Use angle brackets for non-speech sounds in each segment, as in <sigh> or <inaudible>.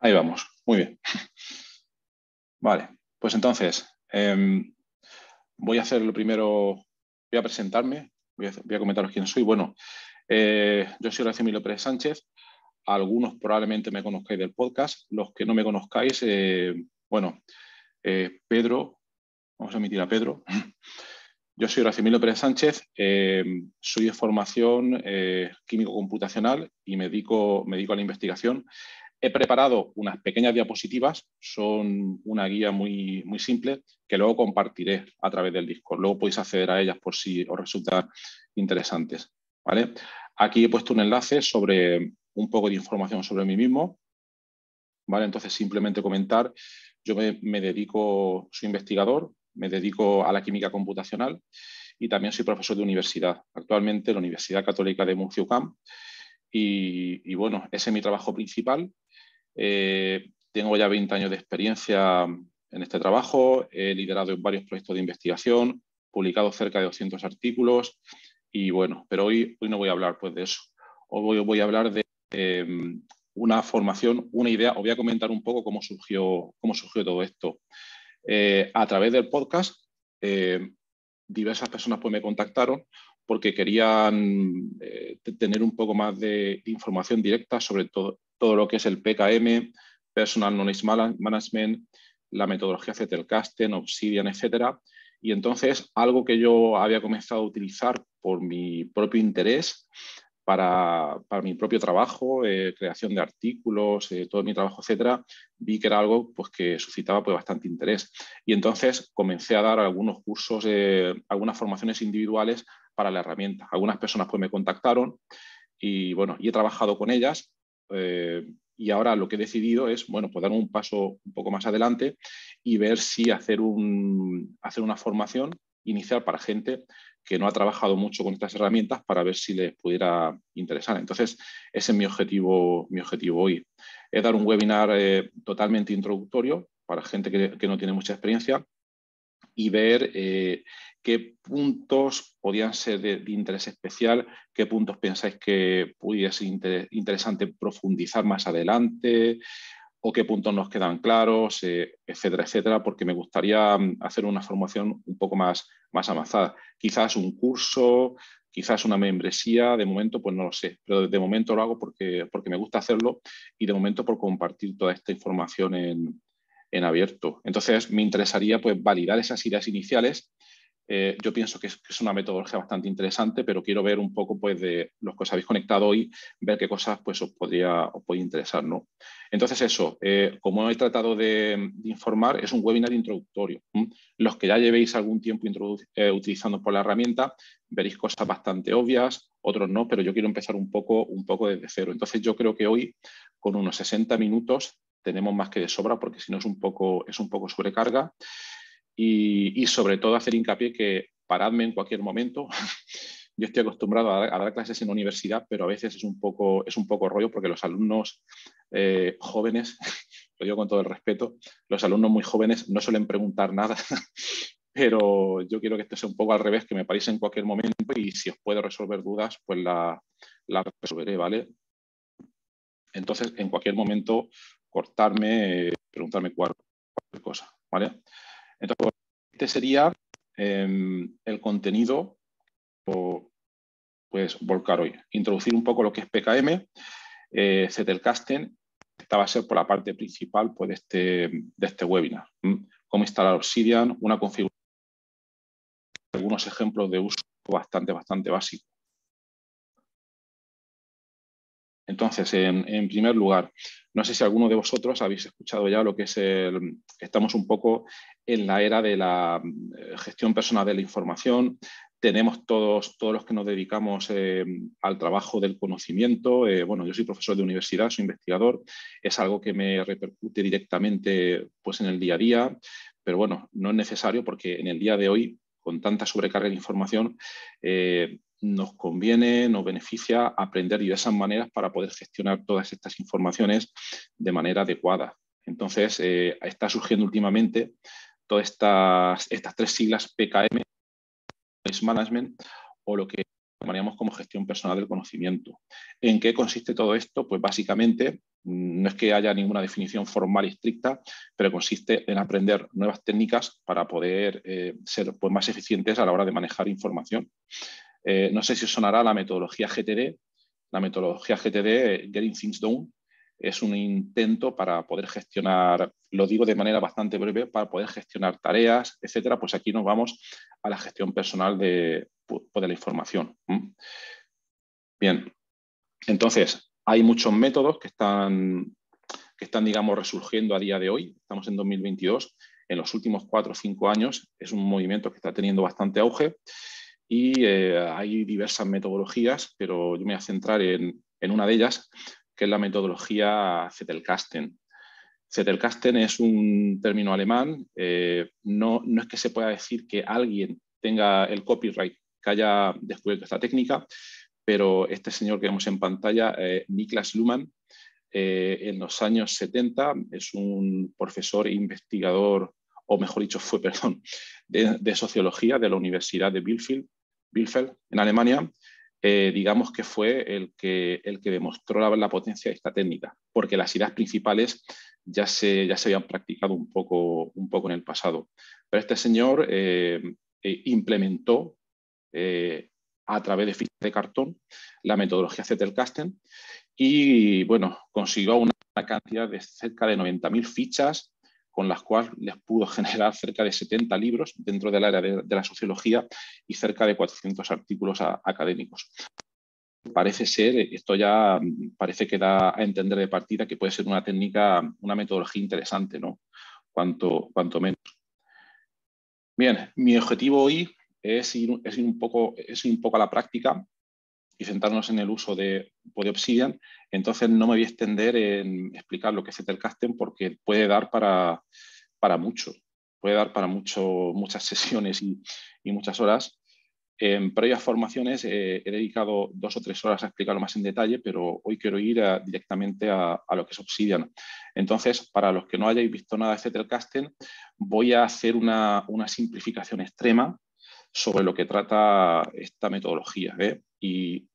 Ahí vamos, muy bien. Vale, pues entonces, em, voy a hacer lo primero, voy a presentarme, voy a, comentaros quién soy. Bueno, eh, yo soy Horacio Emilio Pérez Sánchez, algunos probablemente me conozcáis del podcast, los que no me conozcáis, eh, bueno, eh, Pedro, vamos a emitir a Pedro. Yo soy Horacio Emilio Pérez Sánchez, soy de formación químico computacional y me dedico, me dedico a la investigación He preparado unas pequeñas diapositivas, son una guía muy, muy simple que luego compartiré a través del Discord. Luego podéis acceder a ellas por si os resultan interesantes. ¿vale? Aquí he puesto un enlace sobre un poco de información sobre mí mismo. ¿vale? Entonces, simplemente comentar, yo me, dedico, soy investigador, me dedico a la química computacional y también soy profesor de universidad, actualmente en la Universidad Católica de Murcia y, y, bueno, ese es mi trabajo principal eh, tengo ya 20 años de experiencia en este trabajo, he liderado varios proyectos de investigación, publicado cerca de 200 artículos y bueno, pero hoy, hoy no voy a hablar pues, de eso. Hoy voy, a hablar de em, una formación, una idea. Os voy a comentar un poco cómo surgió, cómo surgió todo esto. Eh, a través del podcast, eh, diversas personas pues, me contactaron porque querían tener un poco más de información directa sobre todo, todo lo que es el PKM, Personal Knowledge Management, la metodología Zettelkasten, Obsidian, etcétera. Y entonces, algo que yo había comenzado a utilizar por mi propio interés, para, mi propio trabajo, eh, creación de artículos, eh, todo mi trabajo, etcétera, vi que era algo pues, que suscitaba pues, bastante interés. Y entonces comencé a dar algunos cursos, eh, algunas formaciones individuales para la herramienta. Algunas personas pues, me contactaron y, bueno, y he trabajado con ellas eh, y ahora lo que he decidido es, bueno, pues dar un paso un poco más adelante y ver si hacer, un, hacer una formación inicial para gente que no ha trabajado mucho con estas herramientas para ver si les pudiera interesar. Entonces, ese es mi objetivo, mi objetivo hoy. Es dar un webinar eh, totalmente introductorio para gente que, no tiene mucha experiencia y ver eh, qué puntos podían ser de, interés especial, qué puntos pensáis que pudiera ser interesante profundizar más adelante o qué puntos nos quedan claros, eh, etcétera, etcétera, porque me gustaría mm, hacer una formación un poco más, más avanzada. Quizás un curso, quizás una membresía, de momento pues no lo sé, pero de momento lo hago porque, porque me gusta hacerlo y de momento por compartir toda esta información en, en abierto. Entonces, me interesaría pues, validar esas ideas iniciales eh, yo pienso que es, una metodología bastante interesante, pero quiero ver un poco pues, de los que os habéis conectado hoy, ver qué cosas pues, os, podría, os puede interesar. ¿no? Entonces, eso, eh, como he tratado de, informar, es un webinar introductorio. Los que ya llevéis algún tiempo eh, utilizando por la herramienta, veréis cosas bastante obvias, otros no, pero yo quiero empezar un poco, un poco desde cero. Entonces, yo creo que hoy, con unos 60 minutos, tenemos más que de sobra, porque si no es un poco, es un poco sobrecarga y, sobre todo hacer hincapié que paradme en cualquier momento. <laughs> Yo estoy acostumbrado a dar, clases en universidad, pero a veces es un poco, es un poco rollo porque los alumnos eh, jóvenes, <laughs> lo digo con todo el respeto, los alumnos muy jóvenes no suelen preguntar nada, <laughs> pero yo quiero que esto sea un poco al revés, que me paréis en cualquier momento y si os puedo resolver dudas, pues la, la resolveré, ¿vale? Entonces, en cualquier momento, cortarme, preguntarme cualquier cosa, ¿vale? Entonces, este sería em, el contenido o pues volcar hoy. Introducir un poco lo que es PKM, eh, Zettelkasten, esta va a ser por la parte principal pues, de, este, de este webinar. Cómo instalar Obsidian, una configuración, algunos ejemplos de uso bastante, bastante básicos. Entonces, en, primer lugar, no sé si alguno de vosotros habéis escuchado ya lo que es el... Estamos un poco en la era de la eh, gestión personal de la información. Tenemos todos, todos los que nos dedicamos eh, al trabajo del conocimiento. Eh, bueno, yo soy profesor de universidad, soy investigador. Es algo que me repercute directamente pues, en el día a día. Pero bueno, no es necesario porque en el día de hoy, con tanta sobrecarga de información, nos conviene, nos beneficia aprender diversas maneras para poder gestionar todas estas informaciones de manera adecuada. Entonces, eh, está surgiendo últimamente todas estas, estas tres siglas PKM, Management, o lo que llamaríamos como gestión personal del conocimiento. ¿En qué consiste todo esto? Pues básicamente mm, no es que haya ninguna definición formal y estricta, pero consiste en aprender nuevas técnicas para poder eh, ser pues, más eficientes a la hora de manejar información. Eh, no sé si os sonará la metodología GTD. La metodología GTD, Getting Things Done, es un intento para poder gestionar, lo digo de manera bastante breve, para poder gestionar tareas, etcétera. Pues aquí nos vamos a la gestión personal de, pues, de la información. Bien, entonces hay muchos métodos que están, que están, digamos, resurgiendo a día de hoy. Estamos en 2022. En los últimos cuatro o cinco años es un movimiento que está teniendo bastante auge y eh, hay diversas metodologías, pero yo me voy a centrar en, en una de ellas, que es la metodología Zettelkasten. Zettelkasten es un término alemán, eh, no, no, es que se pueda decir que alguien tenga el copyright que haya descubierto esta técnica, pero este señor que vemos en pantalla, eh, Niklas Luhmann, en los años 70 es un profesor e investigador, o mejor dicho, fue, <laughs> perdón, de, de sociología de la Universidad de Bielefeld, Bielefeld en Alemania, eh, digamos que fue el que, el que demostró la, potencia de esta técnica, porque las ideas principales ya se, ya se habían practicado un poco, un poco en el pasado. Pero este señor eh, eh, implementó a través de fichas de cartón la metodología Zettelkasten y bueno, consiguió una cantidad de cerca de 90.000 fichas con las cuales les pudo <laughs> generar cerca de 70 libros dentro del área de, la sociología y cerca de 400 artículos académicos. Parece ser, esto ya parece que da a entender de partida que puede ser una técnica, una metodología interesante, ¿no? Cuanto, cuanto menos. Bien, mi objetivo hoy es ir, es un, poco, es ir un poco a la práctica y centrarnos en el uso de, de Obsidian. Entonces no me voy a extender en explicar lo que es Zettelkasten porque puede dar para, para mucho, puede dar para mucho, muchas <laughs> sesiones y, y muchas horas. En previas formaciones eh, he dedicado dos o tres horas a explicarlo más en detalle, pero hoy quiero ir directamente a, a, lo que es Obsidian. Entonces, para los que no hayáis visto nada de Zettelkasten, voy a hacer una, una simplificación extrema sobre lo que trata esta metodología. ¿eh?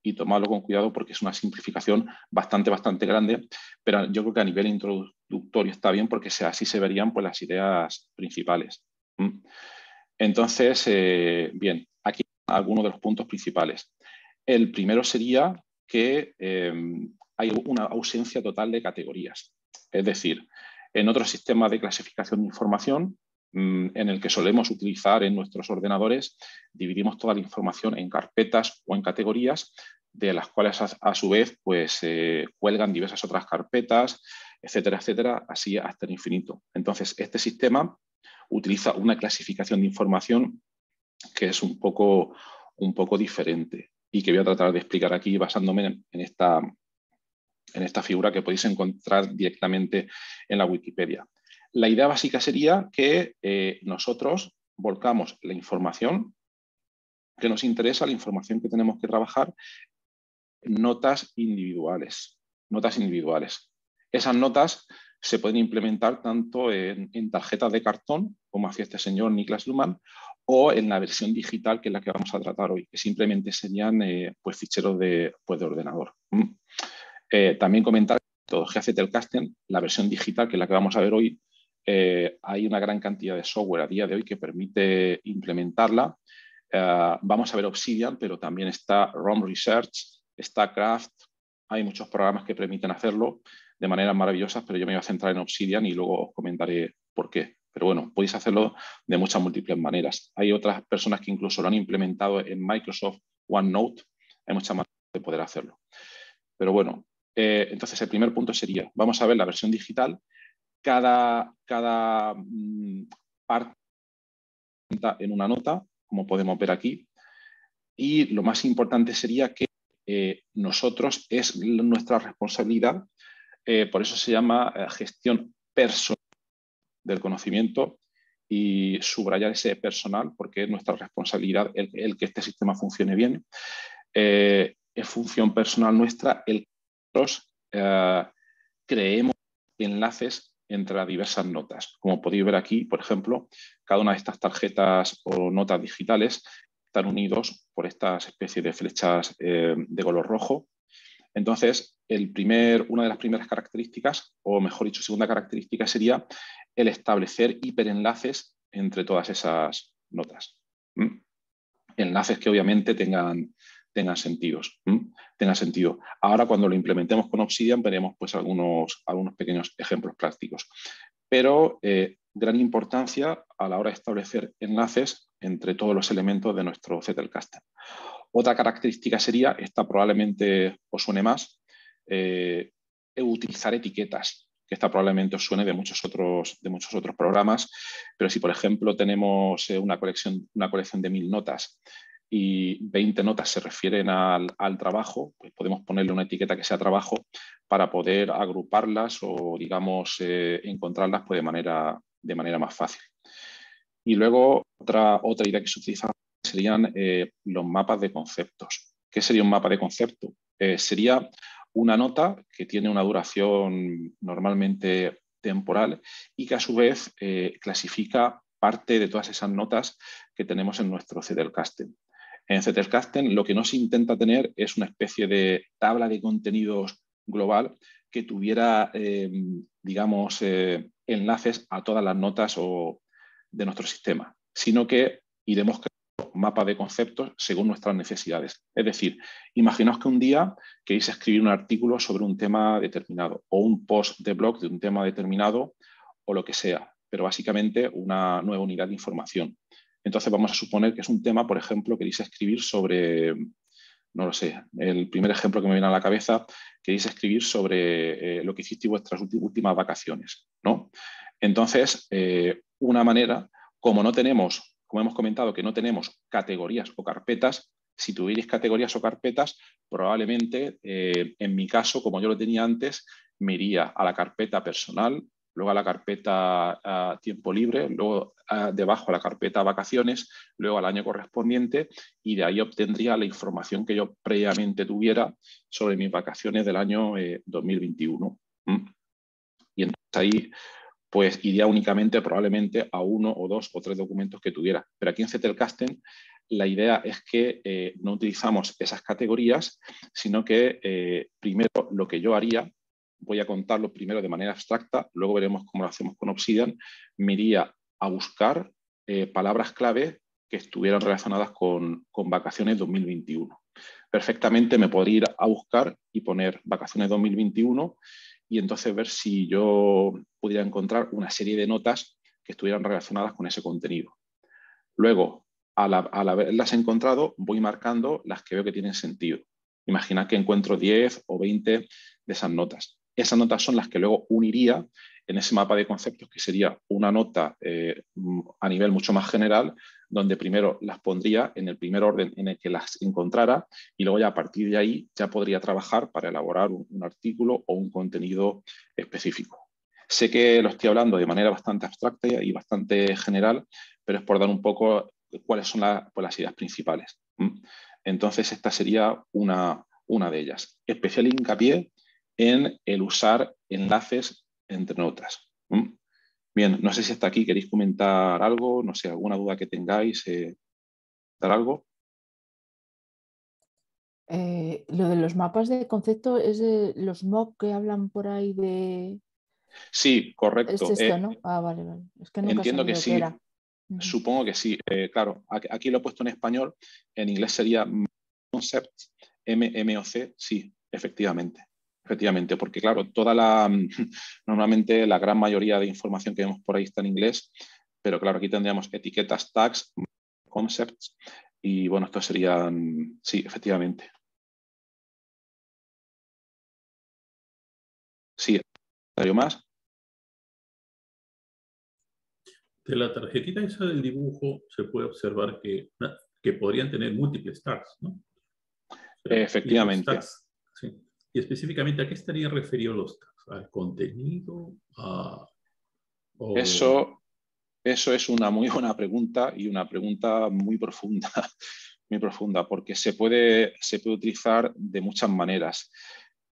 Y, tomarlo con cuidado porque es una simplificación bastante, bastante grande, pero yo creo que a nivel introductorio está bien porque así se verían pues, las ideas principales. Entonces, eh, bien, aquí algunos de los puntos principales. El primero sería que eh, hay una ausencia total de categorías. Es decir, en otros sistemas de clasificación de información Mm, en el que solemos utilizar en nuestros ordenadores, dividimos toda la información en carpetas o en categorías, de las cuales a, su vez pues, eh, cuelgan diversas otras carpetas, etcétera, etcétera, así hasta el infinito. Entonces, este sistema utiliza una clasificación de información que es un poco, un poco diferente y que voy a tratar de explicar aquí basándome en esta, en esta figura que podéis encontrar directamente en la Wikipedia. La idea básica sería que eh, nosotros volcamos la información que nos interesa, la información que tenemos que trabajar, notas individuales. Notas individuales. Esas notas se pueden implementar tanto en, tarjetas de cartón, como hacía este señor Niklas Luhmann, o en la versión digital, que es la que vamos a tratar hoy, que simplemente serían eh, pues, ficheros de, pues, de ordenador. Mm. Eh, también comentar que todo Telcasten, la versión digital, que es la que vamos a ver hoy, eh, hay una gran cantidad de software a día de hoy que permite implementarla. Eh, vamos a ver Obsidian, pero también está ROM Research, está Craft. Hay muchos programas que permiten hacerlo de manera maravillosa, pero yo me voy a centrar en Obsidian y luego os comentaré por qué. Pero bueno, podéis hacerlo de muchas múltiples maneras. Hay otras personas que incluso lo han implementado en Microsoft OneNote. Hay muchas maneras de poder hacerlo. Pero bueno, eh, entonces el primer punto sería, vamos a ver la versión digital cada, cada mm, parte en una nota, como podemos ver aquí. Y lo más importante sería que eh, nosotros es nuestra responsabilidad, eh, por eso se llama eh, gestión personal del conocimiento y subrayar ese personal porque es nuestra responsabilidad el, que este sistema funcione bien. es función personal nuestra el que nosotros creemos enlaces entre diversas notas. Como podéis ver aquí, por ejemplo, cada una de estas tarjetas o notas digitales están unidos por estas especies de flechas eh, de color rojo. Entonces, el primer, una de las primeras características, o mejor dicho, segunda característica, sería el establecer hiperenlaces entre todas esas notas. Enlaces que obviamente tengan, tengan, sentidos, tengan sentido. Ahora, cuando lo implementemos con Obsidian, veremos pues, algunos, algunos pequeños ejemplos prácticos. Pero eh, gran importancia a la hora de establecer enlaces entre todos los elementos de nuestro Zettelkasten. Otra característica sería, esta probablemente os suene más, eh, utilizar etiquetas, que esta probablemente os suene de muchos otros, de muchos otros programas, pero si por ejemplo tenemos eh, una, colección, una colección de mil notas y 20 notas se refieren al, trabajo, pues podemos ponerle una etiqueta que sea trabajo para poder agruparlas o, digamos, eh, encontrarlas pues, de, manera, de manera más fácil. Y luego otra, otra idea que se utiliza serían eh, los mapas de conceptos. ¿Qué sería un mapa de concepto? Eh, sería una nota que tiene una duración normalmente temporal y que a su vez clasifica parte de todas esas notas que tenemos en nuestro Zettelkasten. En Zettelkasten lo que no se intenta tener es una especie de tabla de contenidos global que tuviera, eh, digamos, eh, enlaces a todas las notas de nuestro sistema, sino que iremos creando mapa de conceptos según nuestras necesidades. Es decir, imaginaos que un día queréis escribir un artículo sobre un tema determinado o un post de blog de un tema determinado o lo que sea, pero básicamente una nueva unidad de información. Entonces vamos a suponer que es un tema, por ejemplo, queréis escribir sobre, no lo sé, el primer ejemplo que me viene a la cabeza, queréis escribir sobre eh, lo que hiciste vuestras últimas vacaciones, ¿no? Entonces, eh, una manera, como no tenemos, como hemos comentado, que no tenemos categorías o carpetas, si tuvierais categorías o carpetas, probablemente, eh, en mi caso, como yo lo tenía antes, me iría a la carpeta personal, luego a la carpeta tiempo libre, luego debajo a la carpeta vacaciones, luego al año correspondiente y de ahí obtendría la información que yo previamente tuviera sobre mis vacaciones del año 2021. Eh, y entonces ahí pues iría únicamente probablemente a uno o dos o tres documentos que tuviera. Pero aquí en Zettelkasten la idea es que eh, no utilizamos esas categorías, sino que eh, primero lo que yo haría voy a contarlo primero de manera abstracta, luego veremos cómo lo hacemos con Obsidian, me iría a buscar eh, palabras clave que estuvieran relacionadas con, vacaciones 2021. Perfectamente me podría ir a buscar y poner vacaciones 2021 y entonces ver si yo pudiera encontrar una serie de notas que estuvieran relacionadas con ese contenido. Luego, al, al haberlas encontrado, voy marcando las que veo que tienen sentido. Imagina que encuentro 10 o 20 de esas notas. Esas notas son las que luego uniría en ese mapa de conceptos, que sería una nota eh, a nivel mucho más general, donde primero las pondría en el primer orden en el que las encontrara y luego ya a partir de ahí ya podría trabajar para elaborar un, artículo o un contenido específico. Sé que lo estoy hablando de manera bastante abstracta y bastante general, pero es por dar un poco cuáles son pues, las ideas principales. Entonces, esta sería una, una de ellas. Especial hincapié en el usar enlaces entre notas. Bien, no sé si hasta aquí queréis comentar algo, no sé, alguna duda que tengáis, eh, dar algo. Eh, lo de los mapas de concepto es de los MOOC que hablan por ahí de. Sí, correcto. Es esto, eh, ¿no? Ah, vale, vale. Es que nunca entiendo que sí. Supongo que sí. claro, aquí lo he puesto en español. En inglés sería concept, MMOC, sí, efectivamente. Efectivamente, porque claro, toda la <laughs> normalmente la gran mayoría de información que vemos por ahí está en inglés, pero claro, aquí tendríamos etiquetas, tags, concepts, y bueno, estos serían, sí, efectivamente. Sí, ¿algo más? De la tarjetita esa del dibujo se puede observar que, que podrían tener múltiples tags, ¿no? Efectivamente. sí. Y específicamente, ¿a qué estarían referidos los tags? ¿Al contenido? Eso, eso es una muy buena pregunta y una pregunta muy profunda, <laughs> muy profunda, porque se puede, se puede utilizar de muchas maneras.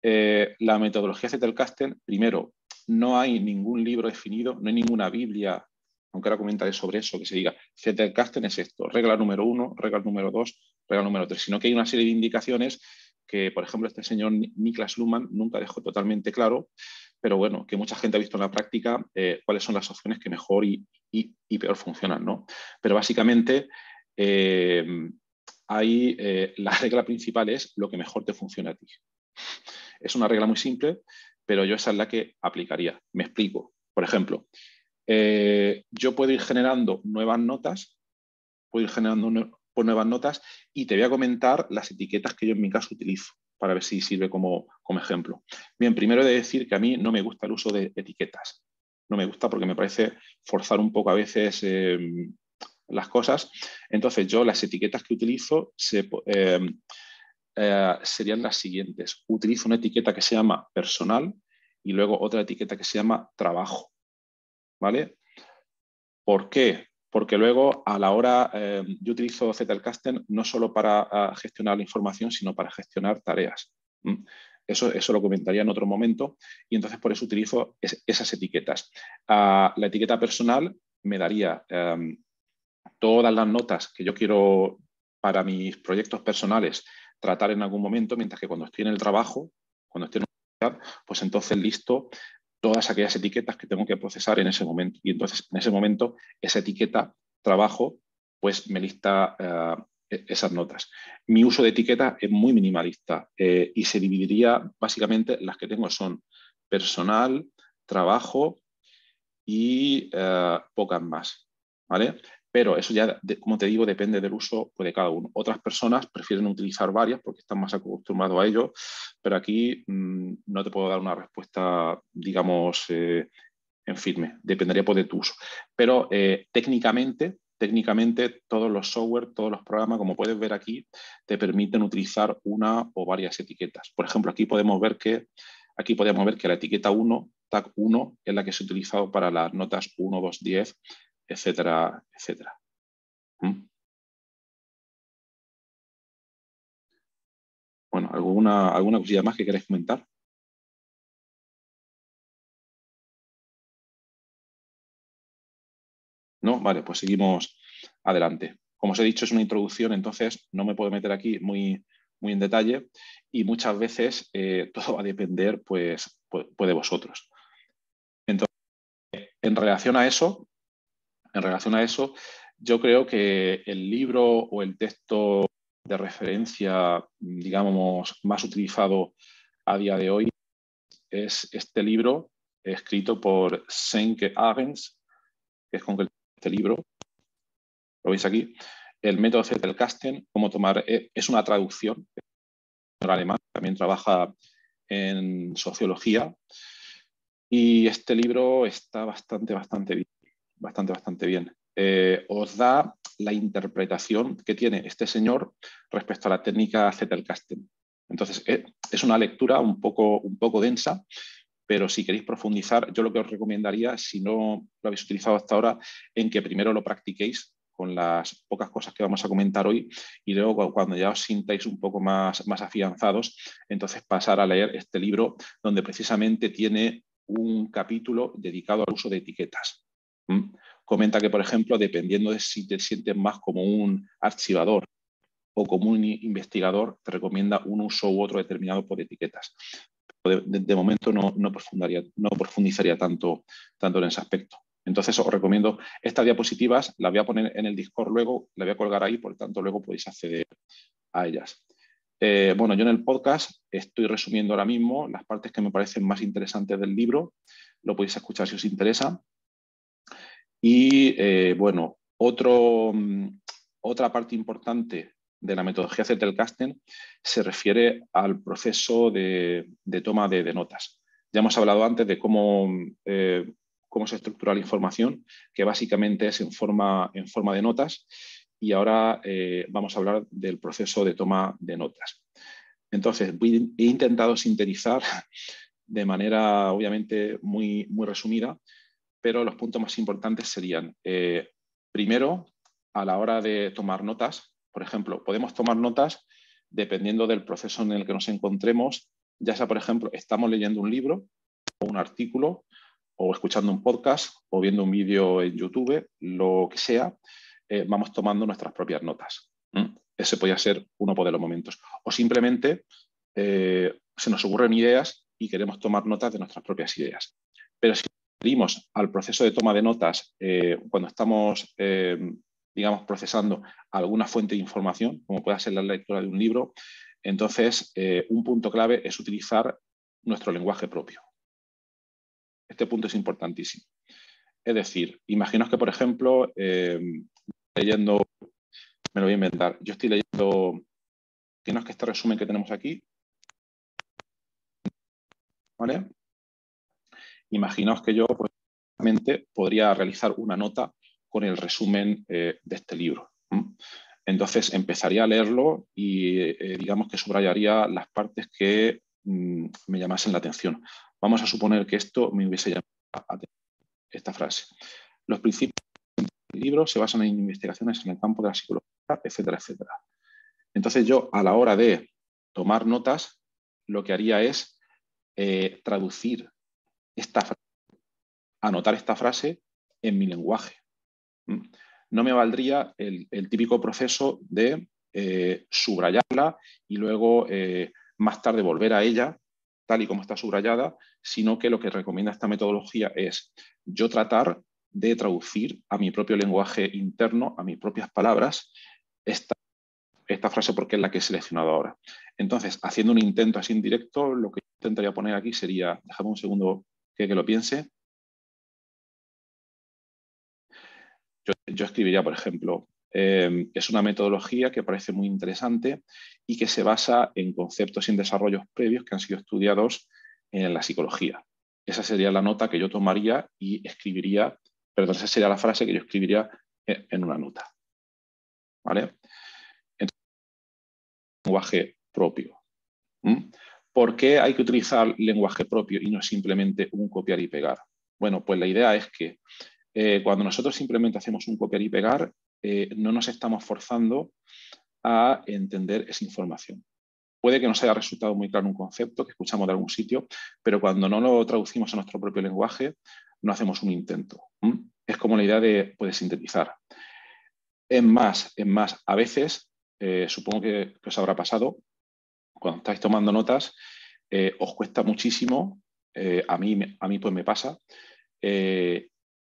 Eh, la metodología Zettelkasten, primero, no hay ningún libro definido, no hay ninguna Biblia aunque ahora comentaré sobre eso, que se diga, Zettelkasten es esto, regla número uno, regla número dos, regla número tres, sino que hay una serie de indicaciones que, por ejemplo, este señor Niklas Luhmann nunca dejó totalmente claro, pero bueno, que mucha gente ha visto en la práctica eh, cuáles son las opciones que mejor y, peor funcionan, ¿no? Pero básicamente, eh, ahí eh, la <laughs> regla principal es lo que mejor te funciona a ti. Es una regla muy simple, pero yo esa es la que aplicaría. Me explico. Por ejemplo, yo puedo ir generando nuevas notas, puedo ir generando por nuevas notas y te voy a comentar las etiquetas que yo en mi caso utilizo para ver si sirve como, ejemplo. Bien, primero he de decir que a mí no me gusta el uso de etiquetas. No me gusta porque me parece forzar un poco a veces em, las cosas. Entonces yo las etiquetas que utilizo em, eh, serían las siguientes. Utilizo una etiqueta que se llama personal y luego otra etiqueta que se llama trabajo. ¿Vale? ¿Por qué? Porque luego a la hora, eh, yo utilizo Zettelkasten no solo para ah, gestionar la información, sino para gestionar tareas. Eso, eso, lo comentaría en otro momento y entonces por eso utilizo esas etiquetas. Ah, la etiqueta personal me daría em, todas las notas que yo quiero para mis proyectos personales tratar en algún momento, mientras que cuando estoy en el trabajo, cuando estoy en pues entonces listo todas aquellas etiquetas que tengo que procesar en ese momento. Y entonces, en ese momento, esa etiqueta, trabajo, pues me lista eh, e-, esas notas. Mi uso de etiqueta es muy minimalista eh, y se dividiría, básicamente, las que tengo son personal, trabajo y eh, pocas más. ¿vale? Pero eso ya, como te digo, depende del uso de cada uno. Otras personas prefieren utilizar varias porque están más acostumbrados a ello, pero aquí mm, no te puedo dar una respuesta, digamos, eh, en firme. Dependería pues, de tu uso. Pero eh, técnicamente, técnicamente todos los software, todos los programas, como puedes ver aquí, te permiten utilizar una o varias etiquetas. Por ejemplo, aquí podemos ver que, aquí podemos ver que la etiqueta 1, tag 1, es la que se ha utilizado para las notas 1, 2, 10 etcétera, etcétera. ¿Mm? Bueno, ¿alguna, ¿alguna cosilla más que queráis comentar? ¿No? Vale, pues seguimos adelante. Como os he dicho, es una introducción, entonces no me puedo meter aquí muy, muy en detalle y muchas veces eh, <laughs> todo va a depender pues, pues, de vosotros. Entonces, en relación a eso, en relación a eso, yo creo que el libro o el texto de referencia, digamos, más utilizado a día de hoy es este libro escrito por Senke Arens, que es con este libro, lo veis aquí, el método Zettelkasten, cómo tomar, eh, es una traducción, alemán, también trabaja en sociología, y este libro está bastante, bastante bien bastante, bastante bien. Eh, os da la interpretación que tiene este señor respecto a la técnica Zettelkasten. Entonces, eh, es una lectura un poco, un poco densa, pero si queréis profundizar, yo lo que os recomendaría, si no lo habéis utilizado hasta ahora, en que primero lo practiquéis con las pocas cosas que vamos a comentar hoy y luego cuando ya os sintáis un poco más, más afianzados, entonces pasar a leer este libro donde precisamente tiene un capítulo dedicado al uso de etiquetas. Comenta que, por ejemplo, dependiendo de si te sientes más como un archivador o como un investigador, te recomienda un uso u otro determinado por etiquetas. De, momento no, profundizaría tanto, tanto en ese aspecto. Entonces os recomiendo estas diapositivas, las voy a poner en el Discord luego, las voy a colgar ahí, por tanto luego podéis acceder a ellas. Eh, bueno, yo en el podcast estoy resumiendo ahora mismo las partes que me parecen más interesantes del libro, lo podéis escuchar si os interesa. Y eh, bueno, mm, otra parte importante de la metodología Zettelkasten se refiere al proceso de, toma de, notas. Ya hemos hablado antes de cómo, eh, cómo se estructura la información, que básicamente es en forma, en forma de notas, y ahora eh, vamos a hablar del proceso de toma de notas. Entonces, he intentado sintetizar de manera obviamente muy, muy resumida pero los puntos más importantes serían, eh, primero, a la hora de tomar notas, por ejemplo, podemos tomar notas dependiendo del proceso en el que nos encontremos, ya sea, por ejemplo, estamos leyendo un libro o un artículo o escuchando un podcast o viendo un vídeo en YouTube, lo que sea, eh, vamos tomando nuestras propias notas. Ese podría ser uno de los momentos. O simplemente eh, se nos ocurren ideas y queremos tomar notas de nuestras propias ideas. Pero si referimos al proceso de toma de notas eh, cuando estamos, digamos, procesando alguna fuente de información, como puede ser la lectura de un libro, entonces un punto clave es utilizar nuestro lenguaje propio. Este punto es importantísimo. Es decir, imaginaos que, por ejemplo, eh, leyendo, me lo voy a inventar, yo estoy leyendo, imaginaos que este resumen que tenemos aquí, ¿vale? Imaginaos que yo pues, podría realizar una nota con el resumen eh, de este libro. Entonces empezaría a leerlo y eh, digamos que subrayaría las partes que mm, me llamasen la atención. Vamos a suponer que esto me hubiese llamado esta frase. Los principios del libro se basan en investigaciones en el campo de la psicología, etcétera, etcétera. Entonces yo a la hora de tomar notas, lo que haría es eh, traducir esta anotar esta frase en mi lenguaje. ¿Mm? No me valdría el, típico proceso de eh, subrayarla y luego eh, más tarde volver a ella tal y como está subrayada, sino que lo que recomienda esta metodología es yo tratar de traducir a mi propio lenguaje interno, a mis propias palabras, esta, esta frase porque es la que he seleccionado ahora. Entonces, haciendo un intento así indirecto, lo que intentaría poner aquí sería, déjame un segundo que, lo piense. yo escribiría, por ejemplo, Em, es una metodología que parece muy interesante y que se basa en conceptos y en desarrollos previos que han sido estudiados en la psicología. Esa sería la nota que yo tomaría y escribiría, perdón, esa sería la frase que yo escribiría en una nota. ¿Vale? Lenguaje propio. ¿Por qué hay que utilizar lenguaje propio y no simplemente un copiar y pegar? Bueno, pues la idea es que eh, cuando nosotros simplemente hacemos un copiar y pegar, eh, no nos estamos forzando a entender esa información. Puede que nos haya resultado muy claro un concepto que escuchamos de algún sitio, pero cuando no lo traducimos a nuestro propio lenguaje, no hacemos un intento. Es como la idea de poder sintetizar. En más, en más, a veces, eh, supongo que, os habrá pasado, cuando estáis tomando notas, eh, os cuesta muchísimo, a, mí, a mí pues me pasa,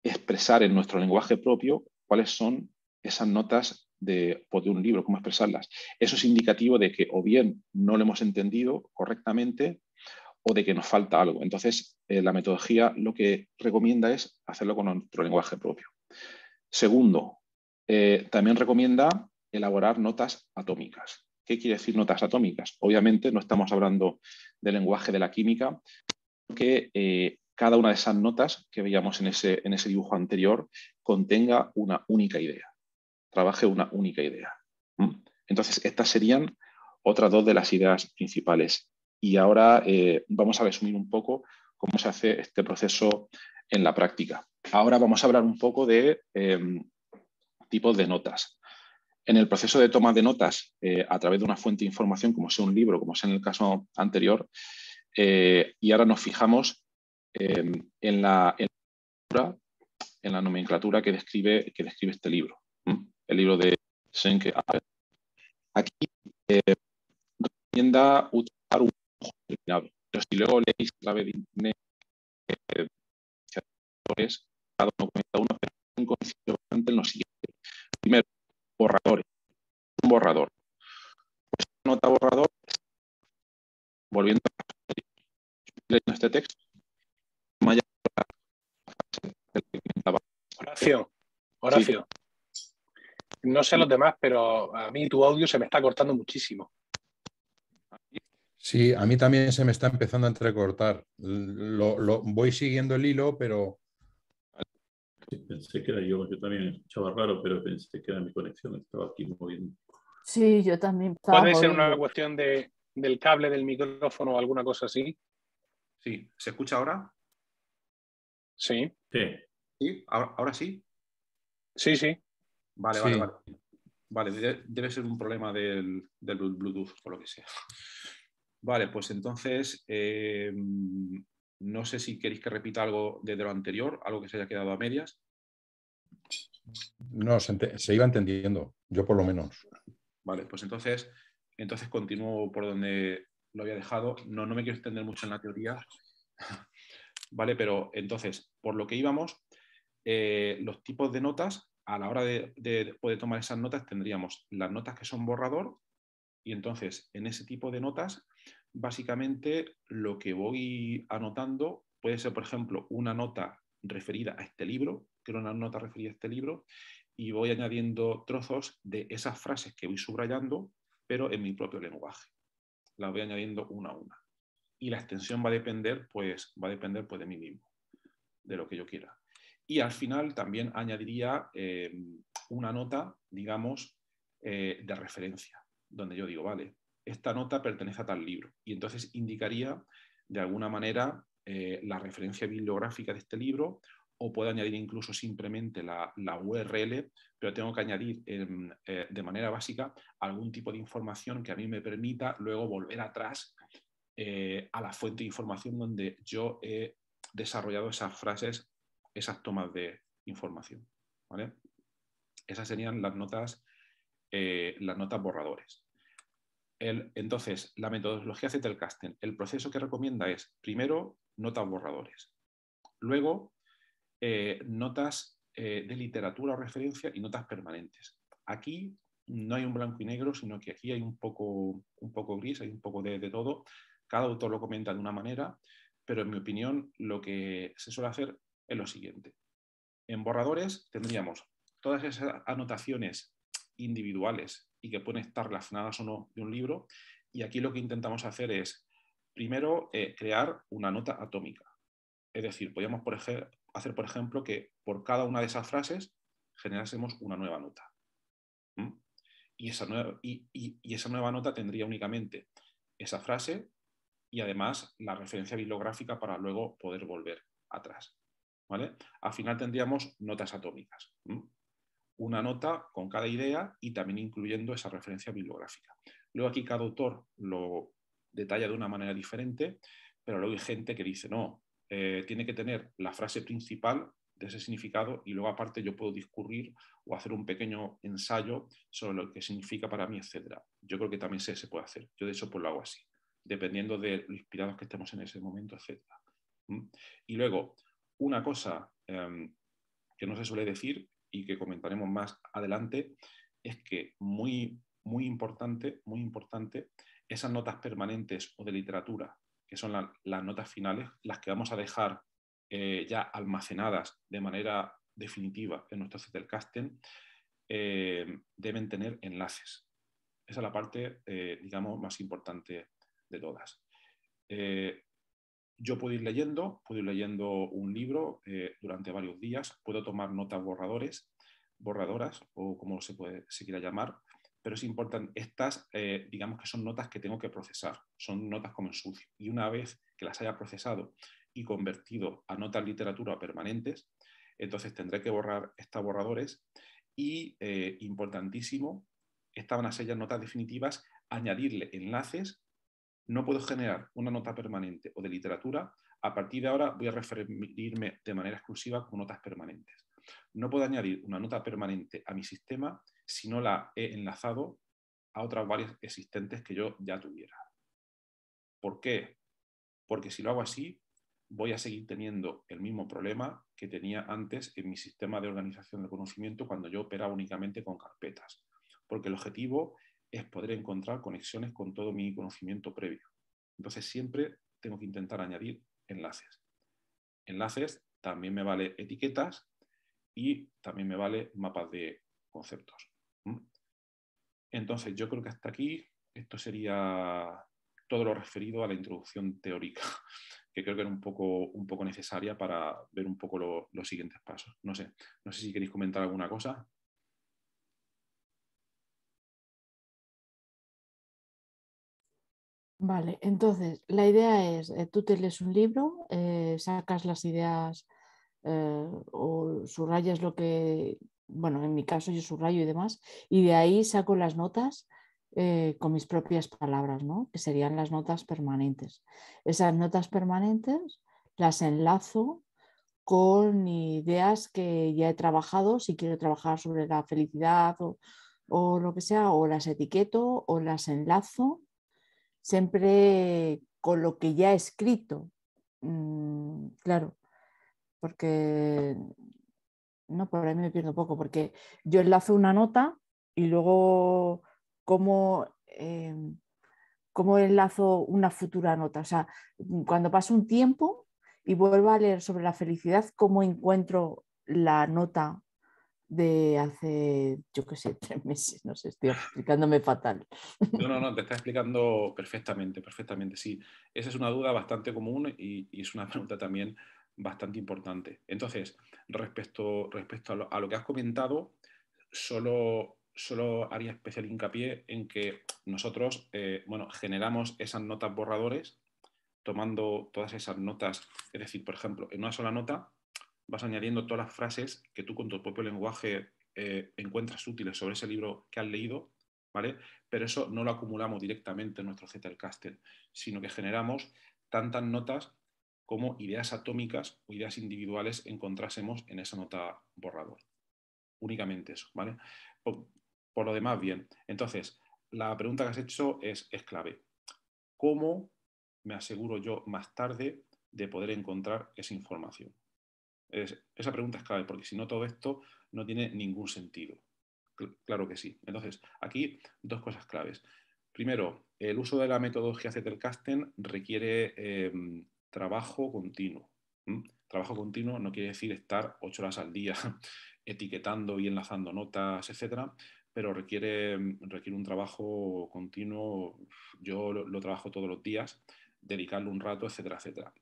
expresar en nuestro lenguaje propio cuáles son esas notas de, pues, de un libro, cómo expresarlas. Eso es indicativo de que o bien no lo hemos entendido correctamente o de que nos falta algo. Entonces, eh, la metodología lo que recomienda es hacerlo con nuestro lenguaje propio. Segundo, eh, también recomienda elaborar notas atómicas. ¿Qué quiere decir notas atómicas? Obviamente no estamos hablando del lenguaje de la química, porque eh, cada una de esas notas que veíamos en ese, en ese dibujo anterior contenga una única idea trabaje una única idea. Entonces, estas serían otras dos de las ideas principales. Y ahora eh, vamos a resumir un poco cómo se hace este proceso en la práctica. Ahora vamos a hablar un poco de em, tipos de notas. En el proceso de toma de notas eh, a través de una fuente de información, como sea un libro, como sea en el caso anterior, eh, y ahora nos fijamos em, en, la, en, la, nomenclatura que describe, que describe este libro el libro de Senke. Aquí eh, recomienda utilizar un ojo determinado. Pero si luego leéis la de internet, eh, cada uno comenta uno, pero en lo siguiente. Primero, borradores. Un borrador. Pues nota borrador, volviendo a leyendo este texto, Horacio, Horacio. No sé los demás, pero a mí tu audio se me está cortando muchísimo. Sí, a mí también se me está empezando a entrecortar. Lo, voy siguiendo el hilo, pero. Pensé que era yo, yo también escuchaba raro, pero pensé que era mi conexión, estaba aquí moviendo. Sí, yo también. ¿Puede ser una cuestión de, del cable del micrófono o alguna cosa así? Sí, ¿se escucha ahora? Sí. Sí. ¿Ahora sí? Sí, sí. Vale, vale, vale. Vale, debe, ser un problema del, Bluetooth o lo que sea. Vale, pues entonces, eh, no sé si queréis que repita algo de lo anterior, algo que se haya quedado a medias. No, se iba entendiendo, yo por lo menos. Vale, pues entonces, entonces continúo por donde lo había dejado. No, no me quiero extender mucho en la teoría. <laughs> Vale, pero entonces, por lo que íbamos, eh, los tipos de notas, a la hora de, de poder tomar esas notas, tendríamos las notas que son borrador, y entonces en ese tipo de notas, básicamente lo que voy anotando puede ser, por ejemplo, una nota referida a este libro, que una nota referida a este libro, y voy añadiendo trozos de esas frases que voy subrayando, pero en mi propio lenguaje. Las voy añadiendo una a una. Y la extensión va a depender, pues, va a depender pues, de mí mismo, de lo que yo quiera. Y al final también añadiría eh, una nota, digamos, eh, de referencia, donde yo digo, vale, esta nota pertenece a tal libro. Y entonces indicaría de alguna manera eh, la referencia bibliográfica de este libro o puedo añadir incluso simplemente la, URL, pero tengo que añadir em, eh, de manera básica algún tipo de información que a mí me permita luego volver atrás eh, a la fuente de información donde yo he desarrollado esas frases, esas tomas de información. Esas serían las notas, las notas borradores. Entonces, la metodología Zettelkasten, el proceso que recomienda es, primero, notas borradores. Luego, eh, notas eh, de literatura o referencia y notas permanentes. Aquí no hay un blanco y negro, sino que aquí hay un poco, un poco gris, hay un poco de todo. Cada autor lo comenta de una manera, pero en mi opinión lo que se suele hacer es lo siguiente. En borradores tendríamos todas esas anotaciones individuales y que pueden estar relacionadas o no de un libro, y aquí lo que intentamos hacer es, primero, eh, crear una nota atómica. Es decir, podríamos por hacer, por ejemplo, que por cada una de esas frases generásemos una nueva nota. ¿Mm? Y, esa nueva, y esa nueva nota tendría únicamente esa frase y además la referencia bibliográfica para luego poder volver atrás. ¿vale? Al final tendríamos notas atómicas. ¿Mm? Una nota con cada idea y también incluyendo esa referencia bibliográfica. Luego aquí cada autor lo detalla de una manera diferente, pero luego hay gente que dice, no, eh, tiene que tener la frase principal de ese significado y luego aparte yo puedo discurrir o hacer un pequeño ensayo sobre lo que significa para mí, etc. Yo creo que también se, se puede hacer. Yo de hecho pues lo hago así, dependiendo de lo inspirados que estemos en ese momento, etc. ¿Mm? Y luego, una cosa eh, que no se suele decir y que comentaremos más adelante es que muy, muy importante, muy importante, esas notas permanentes o de literatura que son la- las notas finales, las que vamos a dejar eh, ya almacenadas de manera definitiva en nuestro Zettelkasten, eh, deben tener enlaces. Esa es la parte, eh, digamos, más importante de todas. Yo puedo ir leyendo, puedo ir leyendo un libro eh, durante varios días, puedo tomar notas borradores, borradoras o como se, puede, se quiera llamar, pero es importante, estas eh, digamos que son notas que tengo que procesar, son notas como en sucio. Y una vez que las haya procesado y convertido a notas literatura permanentes, entonces tendré que borrar estas borradores y, eh, importantísimo, estas van a ser ya notas definitivas, añadirle enlaces. No puedo generar una nota permanente o de literatura. A partir de ahora voy a referirme de manera exclusiva como notas permanentes. No puedo añadir una nota permanente a mi sistema si no la he enlazado a otras varias existentes que yo ya tuviera. ¿Por qué? Porque si lo hago así, voy a seguir teniendo el mismo problema que tenía antes en mi sistema de organización de conocimiento cuando yo operaba únicamente con carpetas. Porque el objetivo es poder encontrar conexiones con todo mi conocimiento previo. Entonces siempre tengo que intentar añadir enlaces. Enlaces también me vale etiquetas y también me vale mapas de conceptos. Entonces yo creo que hasta aquí esto sería todo lo referido a la introducción teórica, <laughs> que creo que era un poco, un poco necesaria para ver un poco lo- los siguientes pasos. No sé, no sé si queréis comentar alguna cosa. Vale, entonces la idea es, eh, tú te lees un libro, eh, sacas las ideas eh, o subrayas lo que, bueno, en mi caso yo subrayo y demás, y de ahí saco las notas con mis propias palabras, ¿no? Que serían las notas permanentes. Esas notas permanentes las enlazo con ideas que ya he trabajado, si quiero trabajar sobre la felicidad o, lo que sea, o las etiqueto o las enlazo, siempre con lo que ya he escrito. Mm, claro, porque no, por ahí me pierdo poco, porque yo enlazo una nota y luego cómo, em, cómo enlazo una futura nota. O sea, cuando pasa un tiempo, y vuelvo a leer sobre la felicidad, cómo encuentro la nota de hace, yo qué sé, <laughs> tres meses, no sé, estoy explicándome fatal. No, no, no, <laughs> te está explicando perfectamente, perfectamente, sí. Esa es una duda bastante común y, es una <laughs> pregunta también bastante importante. Entonces, respecto, respecto a, lo, que has comentado, solo, solo haría especial hincapié en que nosotros, eh, bueno, generamos esas notas borradores tomando todas esas notas, es decir, por ejemplo, en una sola nota vas añadiendo todas las frases que tú con tu propio lenguaje eh, encuentras útiles sobre ese libro que has leído, ¿vale? Pero eso no lo acumulamos directamente en nuestro Zettelkasten, sino que generamos tantas notas como ideas atómicas o ideas individuales encontrásemos en esa nota borrador. Únicamente eso, ¿vale? Por, lo demás, bien. Entonces, la pregunta que has hecho es clave. ¿Cómo me aseguro yo más tarde de poder encontrar esa información? Esa pregunta es clave, porque si no todo esto no tiene ningún sentido. Claro que sí. Entonces, aquí dos cosas claves. Primero, el uso de la metodología Zettelkasten requiere em, trabajo continuo. Trabajo continuo no quiere decir estar ocho horas al día <laughs> etiquetando y enlazando notas, etcétera, pero requiere, requiere un trabajo continuo. Yo lo trabajo todos los días dedicarle un rato, etcétera, etcétera.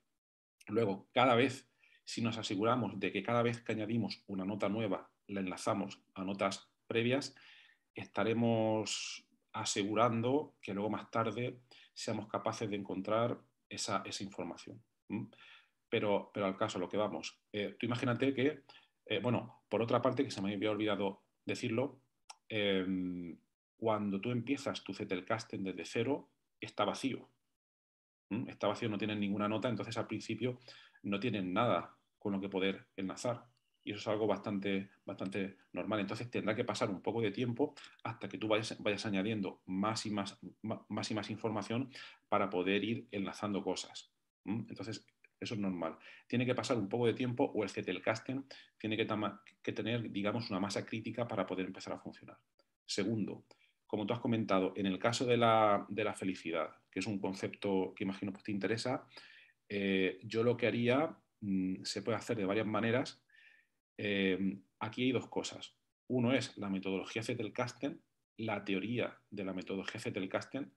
Luego, cada vez, si nos aseguramos de que cada vez que añadimos una nota nueva, la enlazamos a notas previas, estaremos asegurando que luego más tarde seamos capaces de encontrar esa, información. Pero, pero al caso, lo que vamos. Eh, tú imagínate que, eh, bueno, por otra parte, que se me había olvidado decirlo, em, cuando tú empiezas tu Zettelkasten desde cero, está vacío. Está vacío, no tienen ninguna nota, entonces al principio no tienen nada con lo que poder enlazar. Y eso es algo bastante, bastante normal. Entonces tendrá que pasar un poco de tiempo hasta que tú vayas, vayas añadiendo más y más, más y más información para poder ir enlazando cosas. Entonces, eso es normal. Tiene que pasar un poco de tiempo o el Zettelkasten tiene que, tener, digamos, una masa crítica para poder empezar a funcionar. Segundo, como tú has comentado, en el caso de la, felicidad, que es un concepto que imagino que te interesa, eh, yo lo que haría mm, se puede hacer de varias maneras. Eh, aquí hay dos cosas. Uno es la metodología Zettelkasten, la teoría de la metodología Zettelkasten,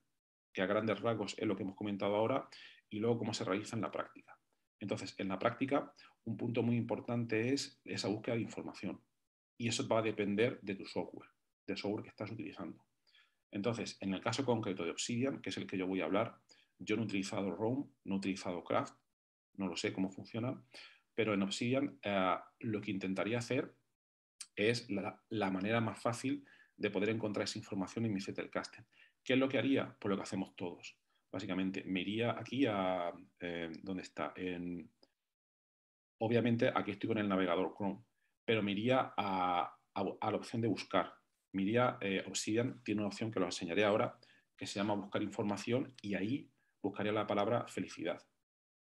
que a grandes rasgos es lo que hemos comentado ahora, y luego cómo se realiza en la práctica. Entonces, en la práctica, un punto muy importante es esa búsqueda de información. Y eso va a depender de tu software, del software que estás utilizando. Entonces, en el caso concreto de Obsidian, que es el que yo voy a hablar, yo no he utilizado Roam, no he utilizado Craft, no lo sé cómo funciona, pero en Obsidian eh, lo que intentaría hacer es la, manera más fácil de poder encontrar esa información en mi Zettelkasten. ¿Qué es lo que haría? Pues lo que hacemos todos. Básicamente, me iría aquí a... Eh, ¿Dónde está? obviamente, aquí estoy con el navegador Chrome, pero me iría a la opción de buscar Miria eh, Obsidian tiene una opción que lo enseñaré ahora, que se llama buscar información y ahí buscaría la palabra felicidad.